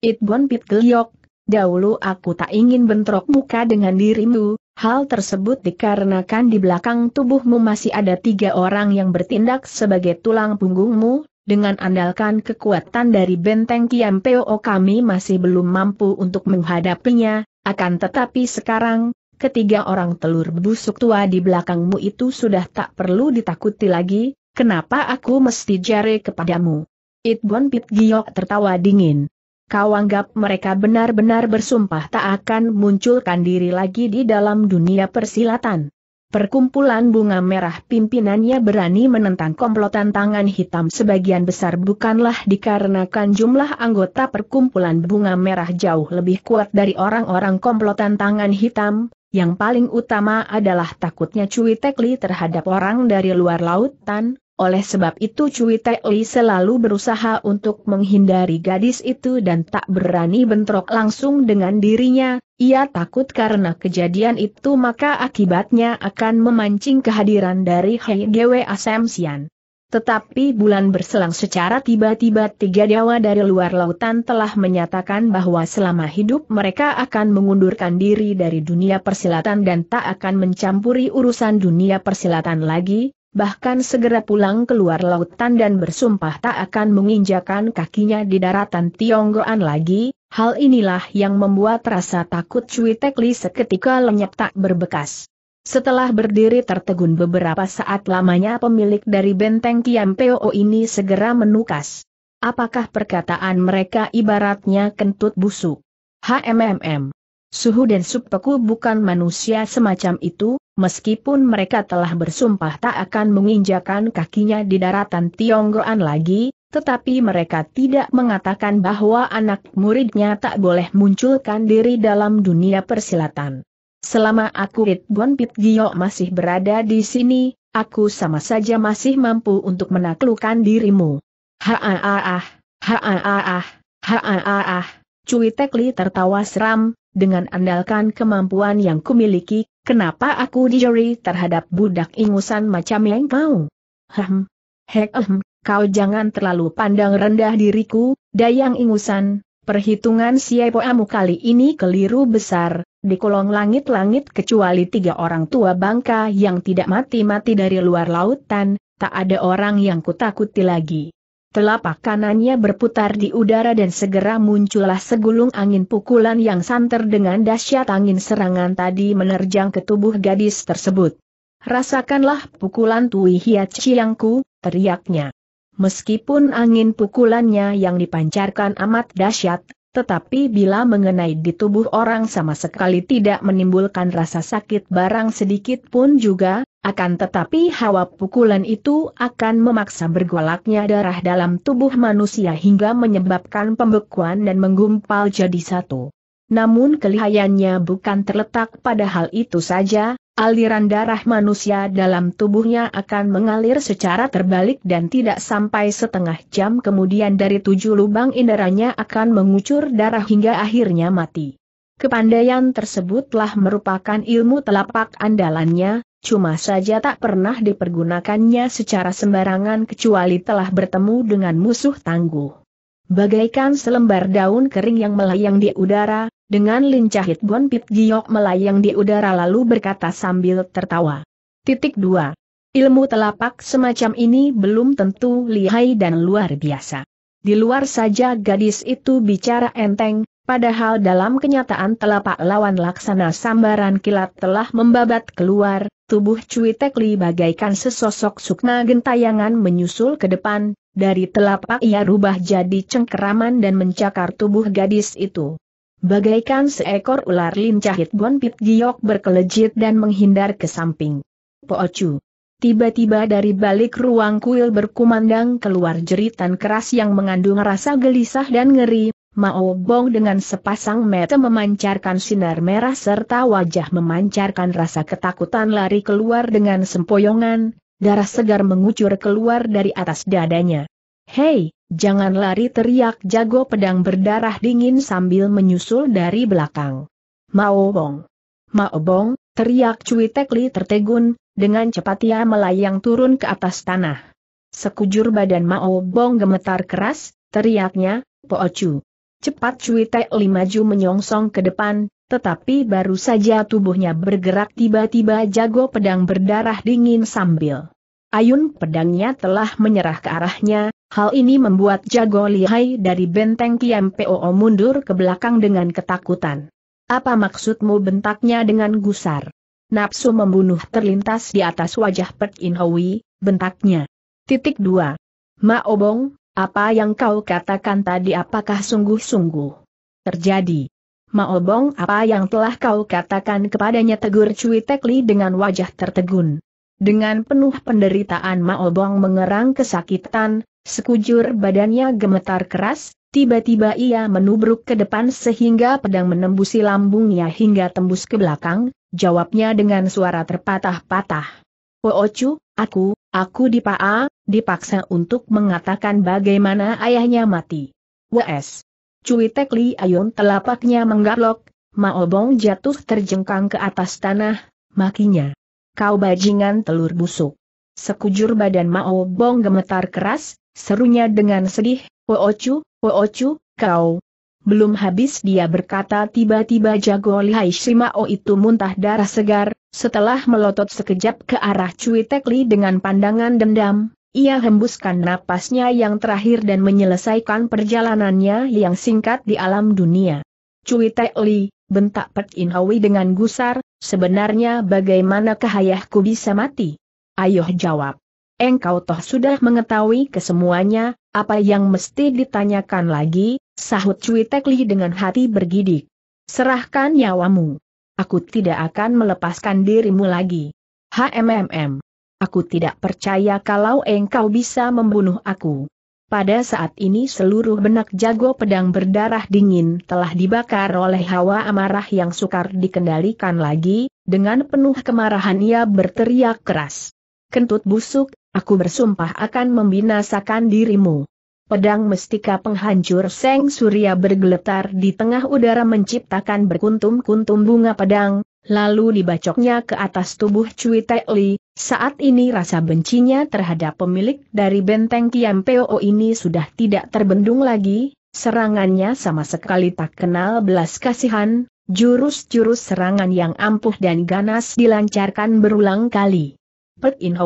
Speaker 1: Itbon Pit Giok, dahulu aku tak ingin bentrok muka dengan dirimu, hal tersebut dikarenakan di belakang tubuhmu masih ada tiga orang yang bertindak sebagai tulang punggungmu, dengan andalkan kekuatan dari benteng Kiampeo kami masih belum mampu untuk menghadapinya, akan tetapi sekarang, ketiga orang telur busuk tua di belakangmu itu sudah tak perlu ditakuti lagi, kenapa aku mesti jare kepadamu? Itbon Pit Giok tertawa dingin. Kau anggap mereka benar-benar bersumpah tak akan munculkan diri lagi di dalam dunia persilatan. Perkumpulan bunga merah pimpinannya berani menentang komplotan tangan hitam sebagian besar bukanlah dikarenakan jumlah anggota perkumpulan bunga merah jauh lebih kuat dari orang-orang komplotan tangan hitam, yang paling utama adalah takutnya Cui Tekli terhadap orang dari luar lautan, oleh sebab itu Cui Tekli selalu berusaha untuk menghindari gadis itu dan tak berani bentrok langsung dengan dirinya, ia takut karena kejadian itu maka akibatnya akan memancing kehadiran dari Hei Gwe Asemsian. Tetapi bulan berselang secara tiba-tiba tiga dewa dari luar lautan telah menyatakan bahwa selama hidup mereka akan mengundurkan diri dari dunia persilatan dan tak akan mencampuri urusan dunia persilatan lagi, bahkan segera pulang keluar lautan dan bersumpah tak akan menginjakan kakinya di daratan Tionggoan lagi, Hal inilah yang membuat rasa takut Cui Tekli seketika lenyap tak berbekas. Setelah berdiri tertegun beberapa saat lamanya pemilik dari benteng Kiampeo ini segera menukas. Apakah perkataan mereka ibaratnya kentut busuk? HMMM. Suhu dan Supeku bukan manusia semacam itu, meskipun mereka telah bersumpah tak akan menginjakan kakinya di daratan Tionggoan lagi, tetapi mereka tidak mengatakan bahwa anak muridnya tak boleh munculkan diri dalam dunia persilatan. Selama aku Ritbon Pit Gio masih berada di sini, aku sama saja masih mampu untuk menaklukkan dirimu. Haaah, haaah, haaah, Cui Tekli tertawa seram, dengan andalkan kemampuan yang kumiliki, kenapa aku dijeri terhadap budak ingusan macam yang mau? Hm, hek ehm, kau jangan terlalu pandang rendah diriku, dayang ingusan, perhitungan Siepoamu kali ini keliru besar, di kolong langit-langit kecuali tiga orang tua bangka yang tidak mati-mati dari luar lautan, tak ada orang yang kutakuti lagi. Telapak kanannya berputar di udara dan segera muncullah segulung angin pukulan yang santer dengan dahsyat angin serangan tadi menerjang ke tubuh gadis tersebut. Rasakanlah pukulan Tui Hiat Chiangku, teriaknya. Meskipun angin pukulannya yang dipancarkan amat dahsyat, tetapi bila mengenai di tubuh orang sama sekali tidak menimbulkan rasa sakit barang sedikit pun juga, akan tetapi hawa pukulan itu akan memaksa bergolaknya darah dalam tubuh manusia hingga menyebabkan pembekuan dan menggumpal jadi satu. Namun kelihayannya bukan terletak pada hal itu saja, aliran darah manusia dalam tubuhnya akan mengalir secara terbalik dan tidak sampai setengah jam kemudian dari tujuh lubang inderanya akan mengucur darah hingga akhirnya mati. Kepandaian tersebutlah merupakan ilmu telapak andalannya, cuma saja tak pernah dipergunakannya secara sembarangan kecuali telah bertemu dengan musuh tangguh. Bagaikan selembar daun kering yang melayang di udara, dengan lincah Bon Pit Giok melayang di udara lalu berkata sambil tertawa. Titik 2. Ilmu telapak semacam ini belum tentu lihai dan luar biasa. Di luar saja gadis itu bicara enteng, padahal dalam kenyataan telapak lawan laksana sambaran kilat telah membabat keluar, tubuh Cui Tekli bagaikan sesosok sukma gentayangan menyusul ke depan, dari telapak ia rubah jadi cengkeraman dan mencakar tubuh gadis itu. Bagaikan seekor ular lincah Bon Pit Giok berkelejit dan menghindar ke samping. Poocu Tiba-tiba dari balik ruang kuil berkumandang keluar jeritan keras yang mengandung rasa gelisah dan ngeri, Mao Bong dengan sepasang mata memancarkan sinar merah serta wajah memancarkan rasa ketakutan lari keluar dengan sempoyongan, darah segar mengucur keluar dari atas dadanya. Hei, jangan lari teriak jago pedang berdarah dingin sambil menyusul dari belakang. Mao Bong. Mao Bong, teriak Cui Tekli tertegun, dengan cepat ia melayang turun ke atas tanah. Sekujur badan Mao Bong gemetar keras, teriaknya, Po Chu. Cepat Cui Tek Li maju menyongsong ke depan, tetapi baru saja tubuhnya bergerak tiba-tiba jago pedang berdarah dingin sambil. Ayun pedangnya telah menyerah ke arahnya, hal ini membuat jago lihai dari benteng Kiam Po mundur ke belakang dengan ketakutan. Apa maksudmu bentaknya dengan gusar? Nafsu membunuh terlintas di atas wajah Pek In Hui, bentaknya. Titik dua. Ma Obong, apa yang kau katakan tadi apakah sungguh-sungguh terjadi? Ma Obong apa yang telah kau katakan kepadanya tegur Cui Tekli dengan wajah tertegun. Dengan penuh penderitaan Ma Obong mengerang kesakitan, sekujur badannya gemetar keras, tiba-tiba ia menubruk ke depan sehingga pedang menembusi lambungnya hingga tembus ke belakang, jawabnya dengan suara terpatah-patah. Poocu, aku, aku dipaa, dipaksa untuk mengatakan bagaimana ayahnya mati. W.S. Cui Tekli Ayun telapaknya menggaplok, Maobong jatuh terjengkang ke atas tanah, makinya. Kau bajingan telur busuk. Sekujur badan Maobong gemetar keras, serunya dengan sedih, Poocu, Poocu, kau, belum habis dia berkata tiba-tiba jago lihai Shimao itu muntah darah segar, setelah melotot sekejap ke arah Cui Tekli dengan pandangan dendam, ia hembuskan napasnya yang terakhir dan menyelesaikan perjalanannya yang singkat di alam dunia. Cui Tekli, bentak Pet In dengan gusar, sebenarnya bagaimana ayahku bisa mati? Ayo jawab. Engkau toh sudah mengetahui kesemuanya, apa yang mesti ditanyakan lagi, sahut Cui Tekli dengan hati bergidik. Serahkan nyawamu. Aku tidak akan melepaskan dirimu lagi. HMMM. Aku tidak percaya kalau engkau bisa membunuh aku. Pada saat ini seluruh benak jago pedang berdarah dingin telah dibakar oleh hawa amarah yang sukar dikendalikan lagi, dengan penuh kemarahan ia berteriak keras. Kentut busuk, aku bersumpah akan membinasakan dirimu. Pedang mestika penghancur Seng Surya bergeletar di tengah udara menciptakan berkuntum-kuntum bunga pedang, lalu dibacoknya ke atas tubuh Cui Li. Saat ini rasa bencinya terhadap pemilik dari benteng Kiam Po ini sudah tidak terbendung lagi, serangannya sama sekali tak kenal belas kasihan, jurus-jurus serangan yang ampuh dan ganas dilancarkan berulang kali. Pek In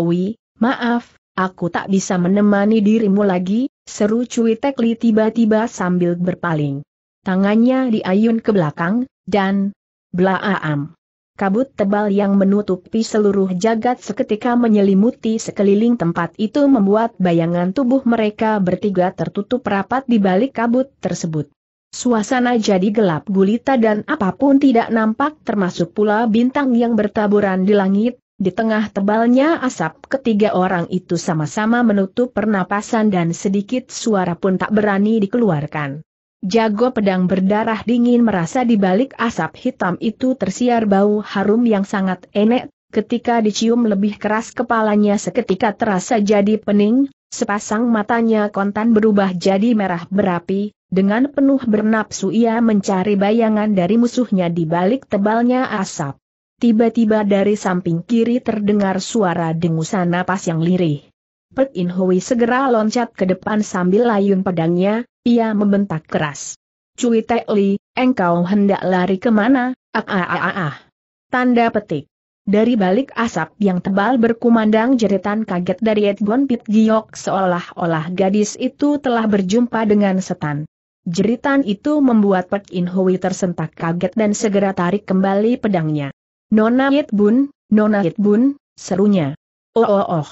Speaker 1: Maaf, aku tak bisa menemani dirimu lagi, seru Cui Tekli tiba-tiba sambil berpaling. Tangannya diayun ke belakang, dan... Blaam. Kabut tebal yang menutupi seluruh jagat seketika menyelimuti sekeliling tempat itu membuat bayangan tubuh mereka bertiga tertutup rapat di balik kabut tersebut. Suasana jadi gelap gulita dan apa pun tidak nampak termasuk pula bintang yang bertaburan di langit, di tengah tebalnya asap ketiga orang itu sama-sama menutup pernapasan dan sedikit suara pun tak berani dikeluarkan. Jago pedang berdarah dingin merasa di balik asap hitam itu tersiar bau harum yang sangat enak, ketika dicium lebih keras kepalanya seketika terasa jadi pening, sepasang matanya kontan berubah jadi merah berapi, dengan penuh bernapsu ia mencari bayangan dari musuhnya di balik tebalnya asap. Tiba-tiba dari samping kiri terdengar suara dengusan napas yang lirih. Pek In Hui segera loncat ke depan sambil layun pedangnya, ia membentak keras. Cui Tek Li, engkau hendak lari ke mana? Ah ah ah ah. Tanda petik. Dari balik asap yang tebal berkumandang jeritan kaget dari Edgon Pit Giok seolah-olah gadis itu telah berjumpa dengan setan. Jeritan itu membuat Pek In Hui tersentak kaget dan segera tarik kembali pedangnya. Nona Yit Bun, Nona Yit Bun, serunya. Oh oh oh,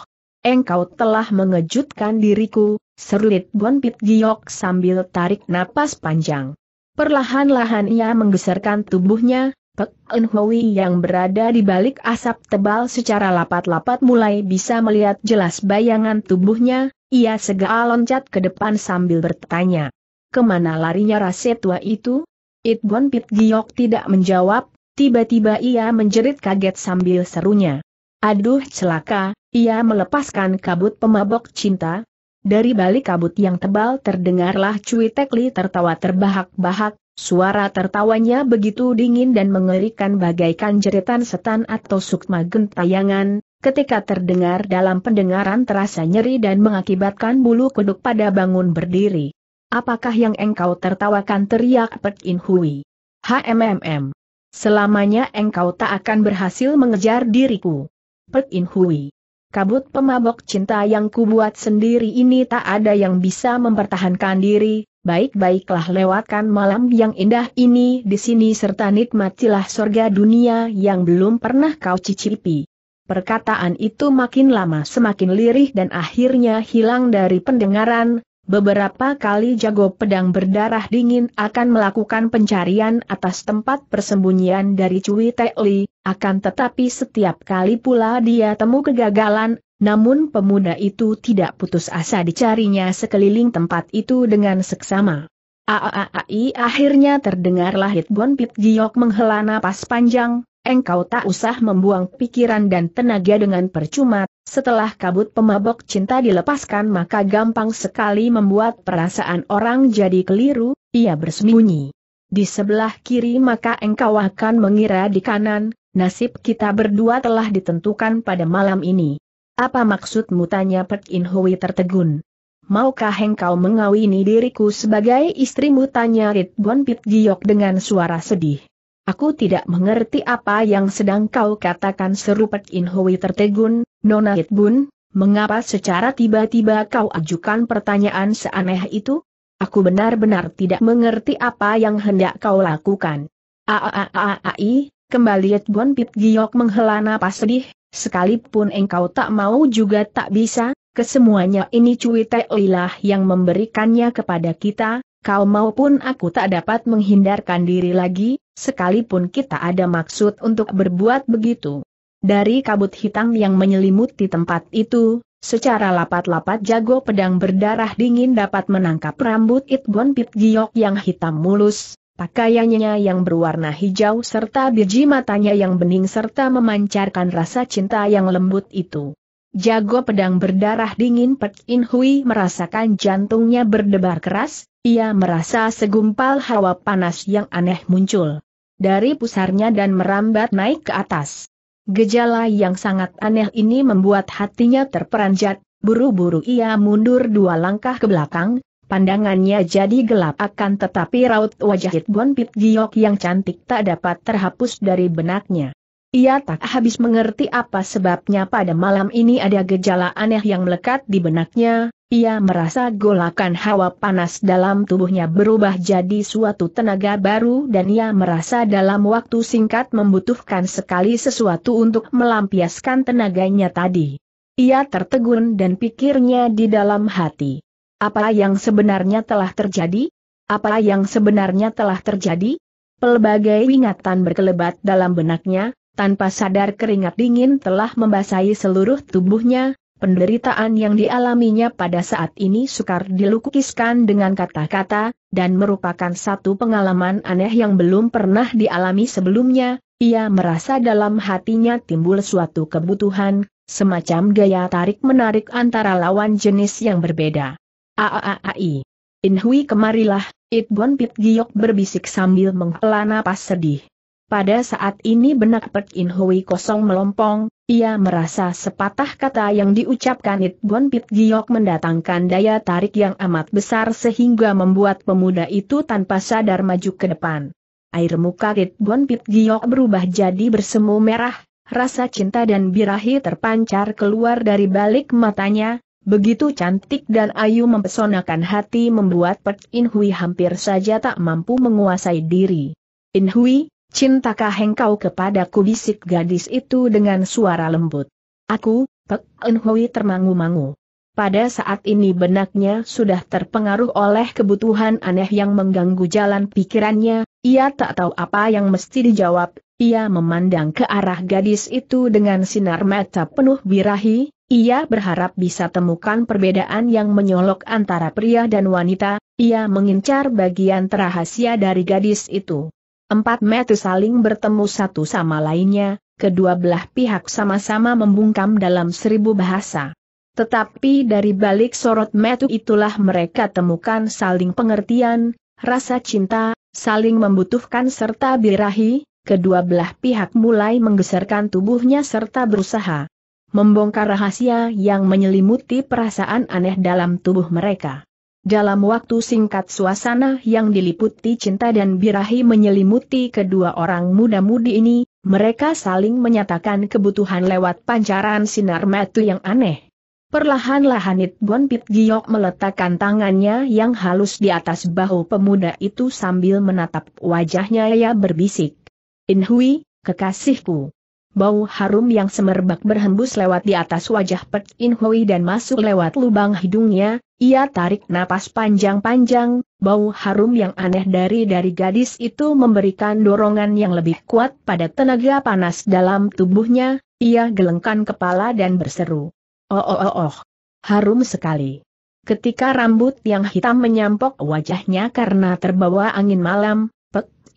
Speaker 1: engkau telah mengejutkan diriku, serulit Bon Pit Giok sambil tarik napas panjang. Perlahan-lahan ia menggeserkan tubuhnya, Pek En Hui yang berada di balik asap tebal secara lapat-lapat mulai bisa melihat jelas bayangan tubuhnya, ia segera loncat ke depan sambil bertanya. Ke mana larinya rase tua itu? It Bon Pit Giok tidak menjawab, tiba-tiba ia menjerit kaget sambil serunya. Aduh celaka, ia melepaskan kabut pemabok cinta. Dari balik kabut yang tebal terdengarlah Cui Tekli tertawa terbahak-bahak, Suara tertawanya begitu dingin dan mengerikan bagaikan jeritan setan atau sukma gentayangan, ketika terdengar dalam pendengaran terasa nyeri dan mengakibatkan bulu kuduk pada bangun berdiri. Apakah yang engkau tertawakan teriak Pek In Hui? HMMM. Selamanya engkau tak akan berhasil mengejar diriku. Pek In Hui. Kabut pemabok cinta yang kubuat sendiri ini tak ada yang bisa mempertahankan diri, baik-baiklah lewatkan malam yang indah ini di sini serta nikmatilah sorga dunia yang belum pernah kau cicipi. Perkataan itu makin lama semakin lirih dan akhirnya hilang dari pendengaran, beberapa kali jago pedang berdarah dingin akan melakukan pencarian atas tempat persembunyian dari Cui Tekli, akan tetapi setiap kali pula dia temu kegagalan, namun pemuda itu tidak putus asa dicarinya sekeliling tempat itu dengan seksama. Aaai akhirnya terdengarlah Hitbon Pit Giok menghela napas panjang, engkau tak usah membuang pikiran dan tenaga dengan percuma, setelah kabut pemabok cinta dilepaskan maka gampang sekali membuat perasaan orang jadi keliru, ia bersembunyi. Di sebelah kiri maka engkau akan mengira di kanan, nasib kita berdua telah ditentukan pada malam ini. Apa maksudmu tanya Pek In Hui tertegun. Maukah engkau mengawini diriku sebagai istrimu tanya Rit Bon Pit Giok dengan suara sedih. Aku tidak mengerti apa yang sedang kau katakan seru Pek In Hui tertegun, Nona Bun, mengapa secara tiba-tiba kau ajukan pertanyaan seaneh itu? Aku benar-benar tidak mengerti apa yang hendak kau lakukan. Aaai, kembali Bon Pit Giok menghela napas sedih, Sekalipun engkau tak mau juga tak bisa, kesemuanya ini cuy lilah yang memberikannya kepada kita, kau maupun aku tak dapat menghindarkan diri lagi, sekalipun kita ada maksud untuk berbuat begitu. Dari kabut hitam yang menyelimuti tempat itu, secara lapat-lapat jago pedang berdarah dingin dapat menangkap rambut Itgon Pit Giok yang hitam mulus, Pakaiannya yang berwarna hijau serta biji matanya yang bening serta memancarkan rasa cinta yang lembut itu. Jago pedang berdarah dingin Pek In Hui merasakan jantungnya berdebar keras, ia merasa segumpal hawa panas yang aneh muncul. Dari pusarnya dan merambat naik ke atas. Gejala yang sangat aneh ini membuat hatinya terperanjat, buru-buru ia mundur dua langkah ke belakang, Pandangannya jadi gelap akan tetapi raut wajah Bon Pit Giok yang cantik tak dapat terhapus dari benaknya. Ia tak habis mengerti apa sebabnya pada malam ini ada gejala aneh yang melekat di benaknya, ia merasa golakan hawa panas dalam tubuhnya berubah jadi suatu tenaga baru dan ia merasa dalam waktu singkat membutuhkan sekali sesuatu untuk melampiaskan tenaganya tadi. Ia tertegun dan pikirnya di dalam hati. Apa yang sebenarnya telah terjadi? Apa yang sebenarnya telah terjadi? Pelbagai ingatan berkelebat dalam benaknya, tanpa sadar keringat dingin telah membasahi seluruh tubuhnya, penderitaan yang dialaminya pada saat ini sukar dilukiskan dengan kata-kata, dan merupakan satu pengalaman aneh yang belum pernah dialami sebelumnya, ia merasa dalam hatinya timbul suatu kebutuhan, semacam gaya tarik-menarik antara lawan jenis yang berbeda. Aaai. Inhui kemarilah, Itbon Pit Giok berbisik sambil menghela napas sedih. Pada saat ini benak Pek In Hui kosong melompong, ia merasa sepatah kata yang diucapkan Itbon Pit Giok mendatangkan daya tarik yang amat besar sehingga membuat pemuda itu tanpa sadar maju ke depan. Air muka Itbon Pit Giok berubah jadi bersemu merah, rasa cinta dan birahi terpancar keluar dari balik matanya, begitu cantik dan ayu mempesonakan hati membuat Pek In Hui hampir saja tak mampu menguasai diri. In Hui, cintakah engkau kepadaku bisik gadis itu dengan suara lembut. Aku, Pek In Hui termangu-mangu. Pada saat ini benaknya sudah terpengaruh oleh kebutuhan aneh yang mengganggu jalan pikirannya, ia tak tahu apa yang mesti dijawab, ia memandang ke arah gadis itu dengan sinar mata penuh birahi, ia berharap bisa temukan perbedaan yang menyolok antara pria dan wanita, ia mengincar bagian terahasia dari gadis itu. Empat mata saling bertemu satu sama lainnya, kedua belah pihak sama-sama membungkam dalam seribu bahasa. Tetapi dari balik sorot metu itulah mereka temukan saling pengertian, rasa cinta, saling membutuhkan serta birahi, kedua belah pihak mulai menggeserkan tubuhnya serta berusaha membongkar rahasia yang menyelimuti perasaan aneh dalam tubuh mereka. Dalam waktu singkat suasana yang diliputi cinta dan birahi menyelimuti kedua orang muda-mudi ini, mereka saling menyatakan kebutuhan lewat pancaran sinar metu yang aneh. Perlahan-lahan It Bon Pit Giok meletakkan tangannya yang halus di atas bahu pemuda itu sambil menatap wajahnya ia berbisik. In Hui, kekasihku. Bau harum yang semerbak berhembus lewat di atas wajah Pet In Hui dan masuk lewat lubang hidungnya, ia tarik napas panjang-panjang, bau harum yang aneh dari dari gadis itu memberikan dorongan yang lebih kuat pada tenaga panas dalam tubuhnya, ia gelengkan kepala dan berseru. Oh oh oh oh. Harum sekali. Ketika rambut yang hitam menyampok wajahnya karena terbawa angin malam,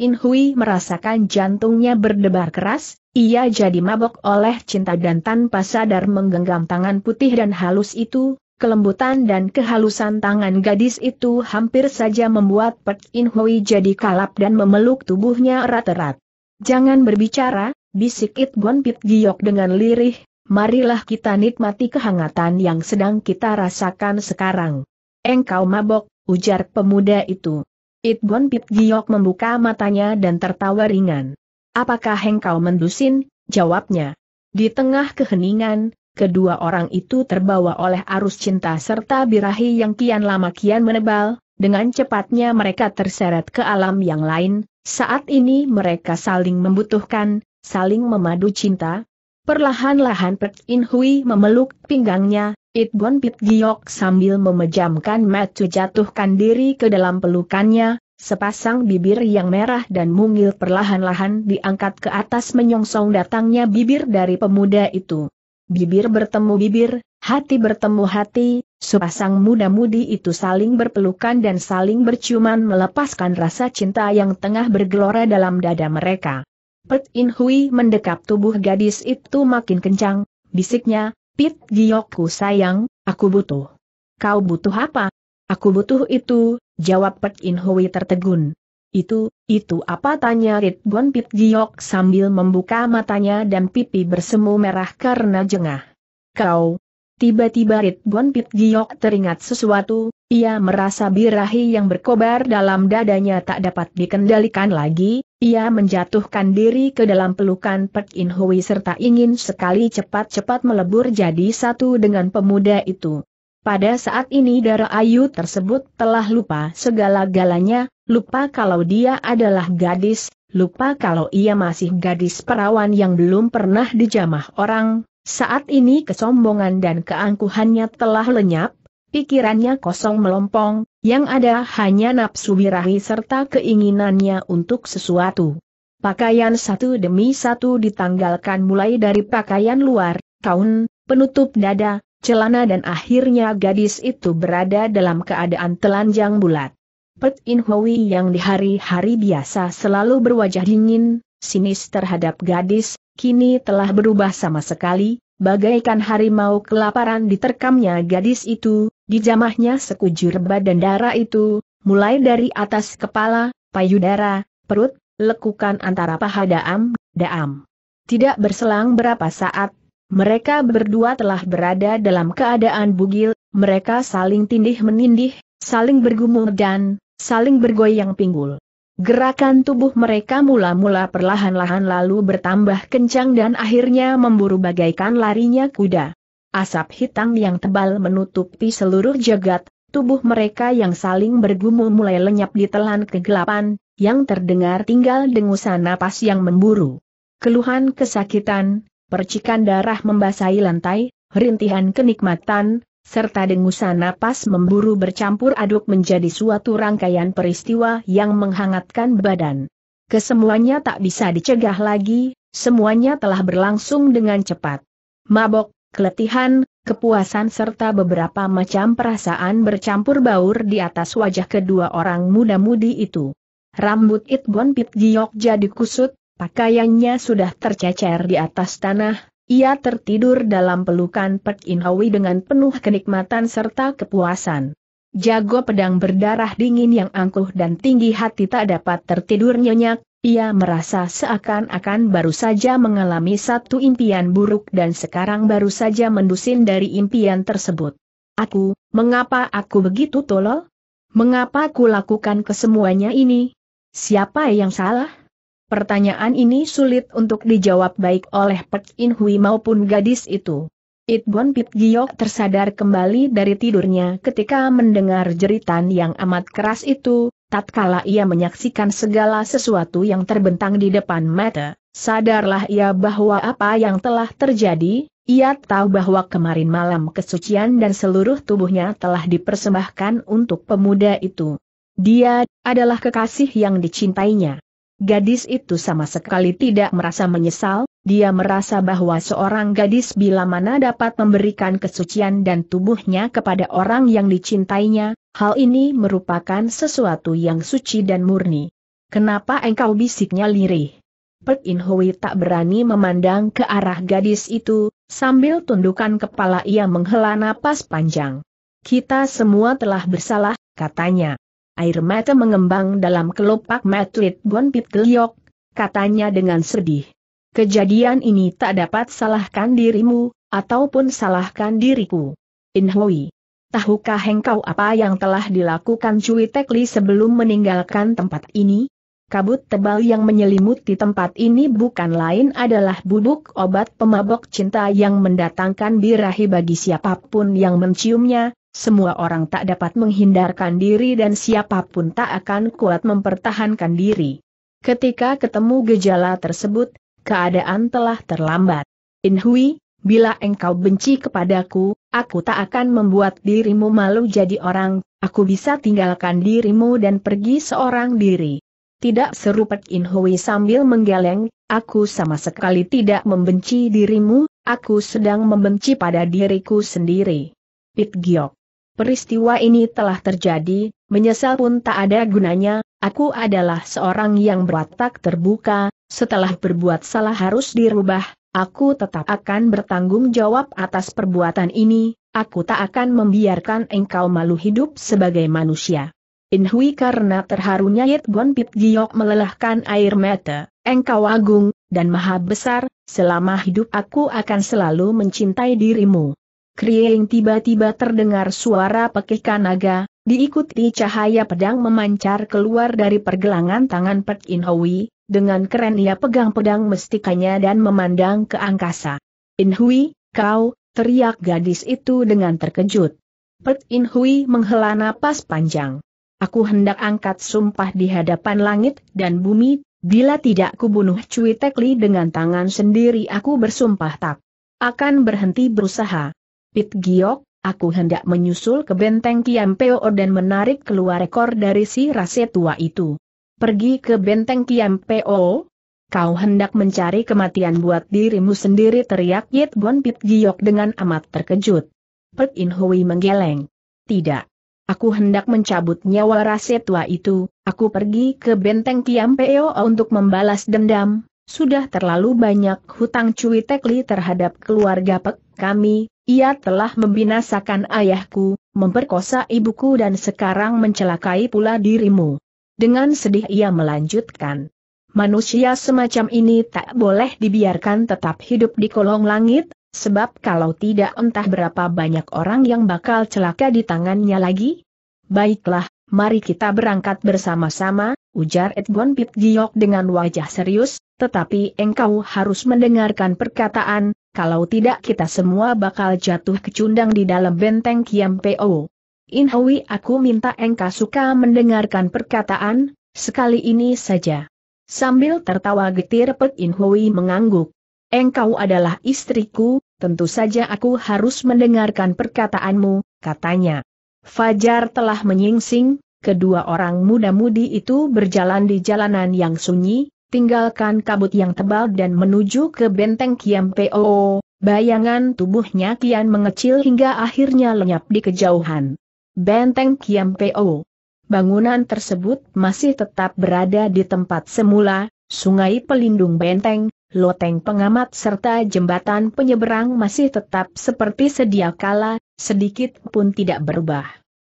Speaker 1: Pek In Hui merasakan jantungnya berdebar keras, ia jadi mabok oleh cinta dan tanpa sadar menggenggam tangan putih dan halus itu, kelembutan dan kehalusan tangan gadis itu hampir saja membuat Pek In Hui jadi kalap dan memeluk tubuhnya erat-erat. Jangan berbicara, bisik It Bon Pit Giok dengan lirih, marilah kita nikmati kehangatan yang sedang kita rasakan sekarang. Engkau mabok, ujar pemuda itu. Itbon Pit Giok membuka matanya dan tertawa ringan. Apakah engkau mendusin? Jawabnya. Di tengah keheningan, kedua orang itu terbawa oleh arus cinta serta birahi yang kian lama kian menebal, dengan cepatnya mereka terseret ke alam yang lain, saat ini mereka saling membutuhkan, saling memadu cinta, Perlahan-lahan Pet In Hui memeluk pinggangnya, It Bon Pit Giok sambil memejamkan mata jatuhkan diri ke dalam pelukannya, sepasang bibir yang merah dan mungil perlahan-lahan diangkat ke atas menyongsong datangnya bibir dari pemuda itu. Bibir bertemu bibir, hati bertemu hati, sepasang muda-mudi itu saling berpelukan dan saling berciuman melepaskan rasa cinta yang tengah bergelora dalam dada mereka. Pet In Hui mendekap tubuh gadis itu makin kencang, bisiknya, Pit Giokku sayang, aku butuh. Kau butuh apa? Aku butuh itu, jawab Pet In Hui tertegun. Itu, itu apa tanya Rit Bon Pit Giok sambil membuka matanya dan pipi bersemu merah karena jengah. Kau, Tiba-tiba Rit Bon Pit Giok teringat sesuatu, ia merasa birahi yang berkobar dalam dadanya tak dapat dikendalikan lagi, ia menjatuhkan diri ke dalam pelukan Pek In Hui serta ingin sekali cepat-cepat melebur jadi satu dengan pemuda itu. Pada saat ini darah ayu tersebut telah lupa segala-galanya, lupa kalau dia adalah gadis, lupa kalau ia masih gadis perawan yang belum pernah dijamah orang, saat ini kesombongan dan keangkuhannya telah lenyap, pikirannya kosong melompong, yang ada hanya nafsu birahi serta keinginannya untuk sesuatu. Pakaian satu demi satu ditanggalkan mulai dari pakaian luar, kaun, penutup dada, celana dan akhirnya gadis itu berada dalam keadaan telanjang bulat. Pet In Hui yang di hari-hari biasa selalu berwajah dingin, sinis terhadap gadis, kini telah berubah sama sekali, bagaikan harimau kelaparan diterkamnya gadis itu, dijamahnya sekujur badan darah itu, mulai dari atas kepala, payudara, perut, lekukan antara paha daam, daam. Tidak berselang berapa saat, mereka berdua telah berada dalam keadaan bugil, mereka saling tindih menindih, saling bergumul dan saling bergoyang pinggul. Gerakan tubuh mereka mula-mula perlahan-lahan lalu bertambah kencang dan akhirnya memburu bagaikan larinya kuda. Asap hitam yang tebal menutupi seluruh jagat, tubuh mereka yang saling bergumul mulai lenyap di telan kegelapan, yang terdengar tinggal dengusan napas yang memburu. Keluhan kesakitan, percikan darah membasahi lantai, rintihan kenikmatan, serta dengusan napas memburu bercampur aduk menjadi suatu rangkaian peristiwa yang menghangatkan badan. Kesemuanya tak bisa dicegah lagi, semuanya telah berlangsung dengan cepat. Mabok, keletihan, kepuasan serta beberapa macam perasaan bercampur baur di atas wajah kedua orang muda-mudi itu. Rambut Itbon Pit Giok jadi kusut, pakaiannya sudah tercecer di atas tanah, ia tertidur dalam pelukan Pek In Hui dengan penuh kenikmatan serta kepuasan. Jago pedang berdarah dingin yang angkuh dan tinggi hati tak dapat tertidur nyenyak, ia merasa seakan-akan baru saja mengalami satu impian buruk dan sekarang baru saja mendusin dari impian tersebut. Aku, mengapa aku begitu tolol? Mengapa aku lakukan kesemuanya ini? Siapa yang salah? Pertanyaan ini sulit untuk dijawab baik oleh Pek In Hui maupun gadis itu. It Bon Pit Giok tersadar kembali dari tidurnya ketika mendengar jeritan yang amat keras itu, tatkala ia menyaksikan segala sesuatu yang terbentang di depan mata, sadarlah ia bahwa apa yang telah terjadi, ia tahu bahwa kemarin malam kesucian dan seluruh tubuhnya telah dipersembahkan untuk pemuda itu. Dia adalah kekasih yang dicintainya. Gadis itu sama sekali tidak merasa menyesal, dia merasa bahwa seorang gadis bila mana dapat memberikan kesucian dan tubuhnya kepada orang yang dicintainya, hal ini merupakan sesuatu yang suci dan murni. Kenapa engkau bisiknya lirih? Pek In Hui tak berani memandang ke arah gadis itu, sambil tundukan kepala ia menghela napas panjang. Kita semua telah bersalah, katanya. Air mata mengembang dalam kelopak matlit Bon Pit Geliok, katanya dengan sedih. Kejadian ini tak dapat salahkan dirimu, ataupun salahkan diriku. In Hui. Tahukah engkau apa yang telah dilakukan Cui Tekli sebelum meninggalkan tempat ini? Kabut tebal yang menyelimuti tempat ini bukan lain adalah bubuk obat pemabok cinta yang mendatangkan birahi bagi siapa pun yang menciumnya, semua orang tak dapat menghindarkan diri dan siapa pun tak akan kuat mempertahankan diri. Ketika ketemu gejala tersebut, keadaan telah terlambat. In Hui, bila engkau benci kepadaku, aku tak akan membuat dirimu malu jadi orang, aku bisa tinggalkan dirimu dan pergi seorang diri. Tidak seru Pek In Hui sambil menggeleng, aku sama sekali tidak membenci dirimu, aku sedang membenci pada diriku sendiri. Pit Giok Peristiwa ini telah terjadi, menyesal pun tak ada gunanya, aku adalah seorang yang berwatak terbuka, setelah berbuat salah harus dirubah, aku tetap akan bertanggung jawab atas perbuatan ini, aku tak akan membiarkan engkau malu hidup sebagai manusia. In Hui karena terharunya Yit Gon Pit Giok melelahkan air mata, engkau agung, dan maha besar, selama hidup aku akan selalu mencintai dirimu. Krieng tiba-tiba terdengar suara pekikan naga, diikuti cahaya pedang memancar keluar dari pergelangan tangan Pek In Hui, dengan keren ia pegang pedang mestikanya dan memandang ke angkasa. In Hui, kau, teriak gadis itu dengan terkejut. Pek In Hui menghela napas panjang. Aku hendak angkat sumpah di hadapan langit dan bumi, bila tidak kubunuh Cui Tekli dengan tangan sendiri aku bersumpah tak akan berhenti berusaha. Pit Giok, aku hendak menyusul ke benteng Kiampeo dan menarik keluar ekor dari si rase tua itu. Pergi ke benteng Kiampeo? Kau hendak mencari kematian buat dirimu sendiri teriak Yit Bon Pit Giok dengan amat terkejut. Pet In Hui menggeleng. Tidak. Aku hendak mencabut nyawa rase tua itu, aku pergi ke benteng Kiampeo untuk membalas dendam, sudah terlalu banyak hutang Cui Tekli terhadap keluarga Pek kami, ia telah membinasakan ayahku, memperkosa ibuku dan sekarang mencelakai pula dirimu. Dengan sedih ia melanjutkan. Manusia semacam ini tak boleh dibiarkan tetap hidup di kolong langit, sebab kalau tidak entah berapa banyak orang yang bakal celaka di tangannya lagi. Baiklah, mari kita berangkat bersama-sama, ujar Edgon Pit Giok dengan wajah serius, tetapi engkau harus mendengarkan perkataan, kalau tidak kita semua bakal jatuh kecundang di dalam benteng Kiam Po. In Hui aku minta engkau suka mendengarkan perkataan, sekali ini saja. Sambil tertawa getir Pek In Hui mengangguk. Engkau adalah istriku, tentu saja aku harus mendengarkan perkataanmu, katanya. Fajar telah menyingsing, kedua orang muda-mudi itu berjalan di jalanan yang sunyi, tinggalkan kabut yang tebal dan menuju ke benteng Kiam Po. Bayangan tubuhnya kian mengecil hingga akhirnya lenyap di kejauhan. Benteng Kiam Po. Bangunan tersebut masih tetap berada di tempat semula, sungai pelindung benteng, loteng pengamat serta jembatan penyeberang masih tetap seperti sedia kala, sedikit pun tidak berubah.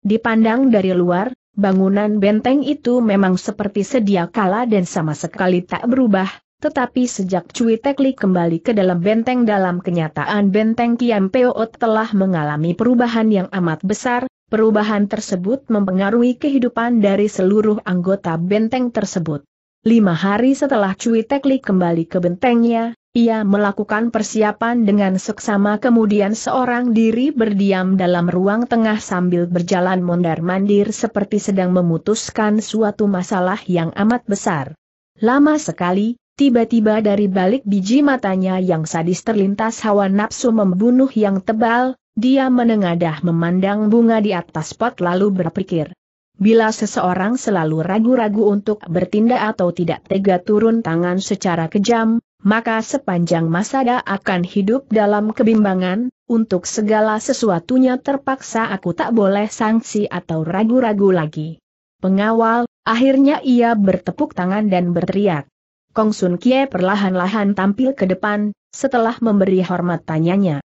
Speaker 1: Dipandang dari luar, bangunan benteng itu memang seperti sedia kala dan sama sekali tak berubah, tetapi sejak Cui Tekli kembali ke dalam benteng dalam kenyataan benteng Kiam Peot telah mengalami perubahan yang amat besar, perubahan tersebut mempengaruhi kehidupan dari seluruh anggota benteng tersebut. Lima hari setelah Cui Tekli kembali ke bentengnya, ia melakukan persiapan dengan seksama kemudian seorang diri berdiam dalam ruang tengah sambil berjalan mondar-mandir seperti sedang memutuskan suatu masalah yang amat besar. Lama sekali, tiba-tiba dari balik biji matanya yang sadis terlintas hawa nafsu membunuh yang tebal, dia menengadah memandang bunga di atas pot lalu berpikir. Bila seseorang selalu ragu-ragu untuk bertindak atau tidak tega turun tangan secara kejam, maka sepanjang masa dia akan hidup dalam kebimbangan, untuk segala sesuatunya terpaksa aku tak boleh sanksi atau ragu-ragu lagi. Pengawal, akhirnya ia bertepuk tangan dan berteriak. Kong Sun Kie perlahan-lahan tampil ke depan, setelah memberi hormat tanyanya.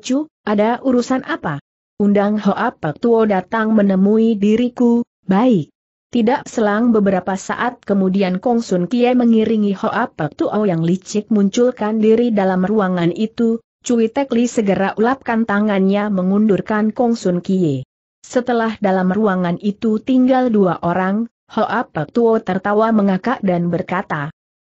Speaker 1: Chu, ada urusan apa? Undang Hoa Pak Tuo datang menemui diriku, baik. Tidak selang beberapa saat kemudian Kong Sun Kie mengiringi Hoa Pek Tuo yang licik munculkan diri dalam ruangan itu, Cui Tek Li segera ulapkan tangannya mengundurkan Kong Sun Kie. Setelah dalam ruangan itu tinggal dua orang, Hoa Pek Tuo tertawa mengakak dan berkata,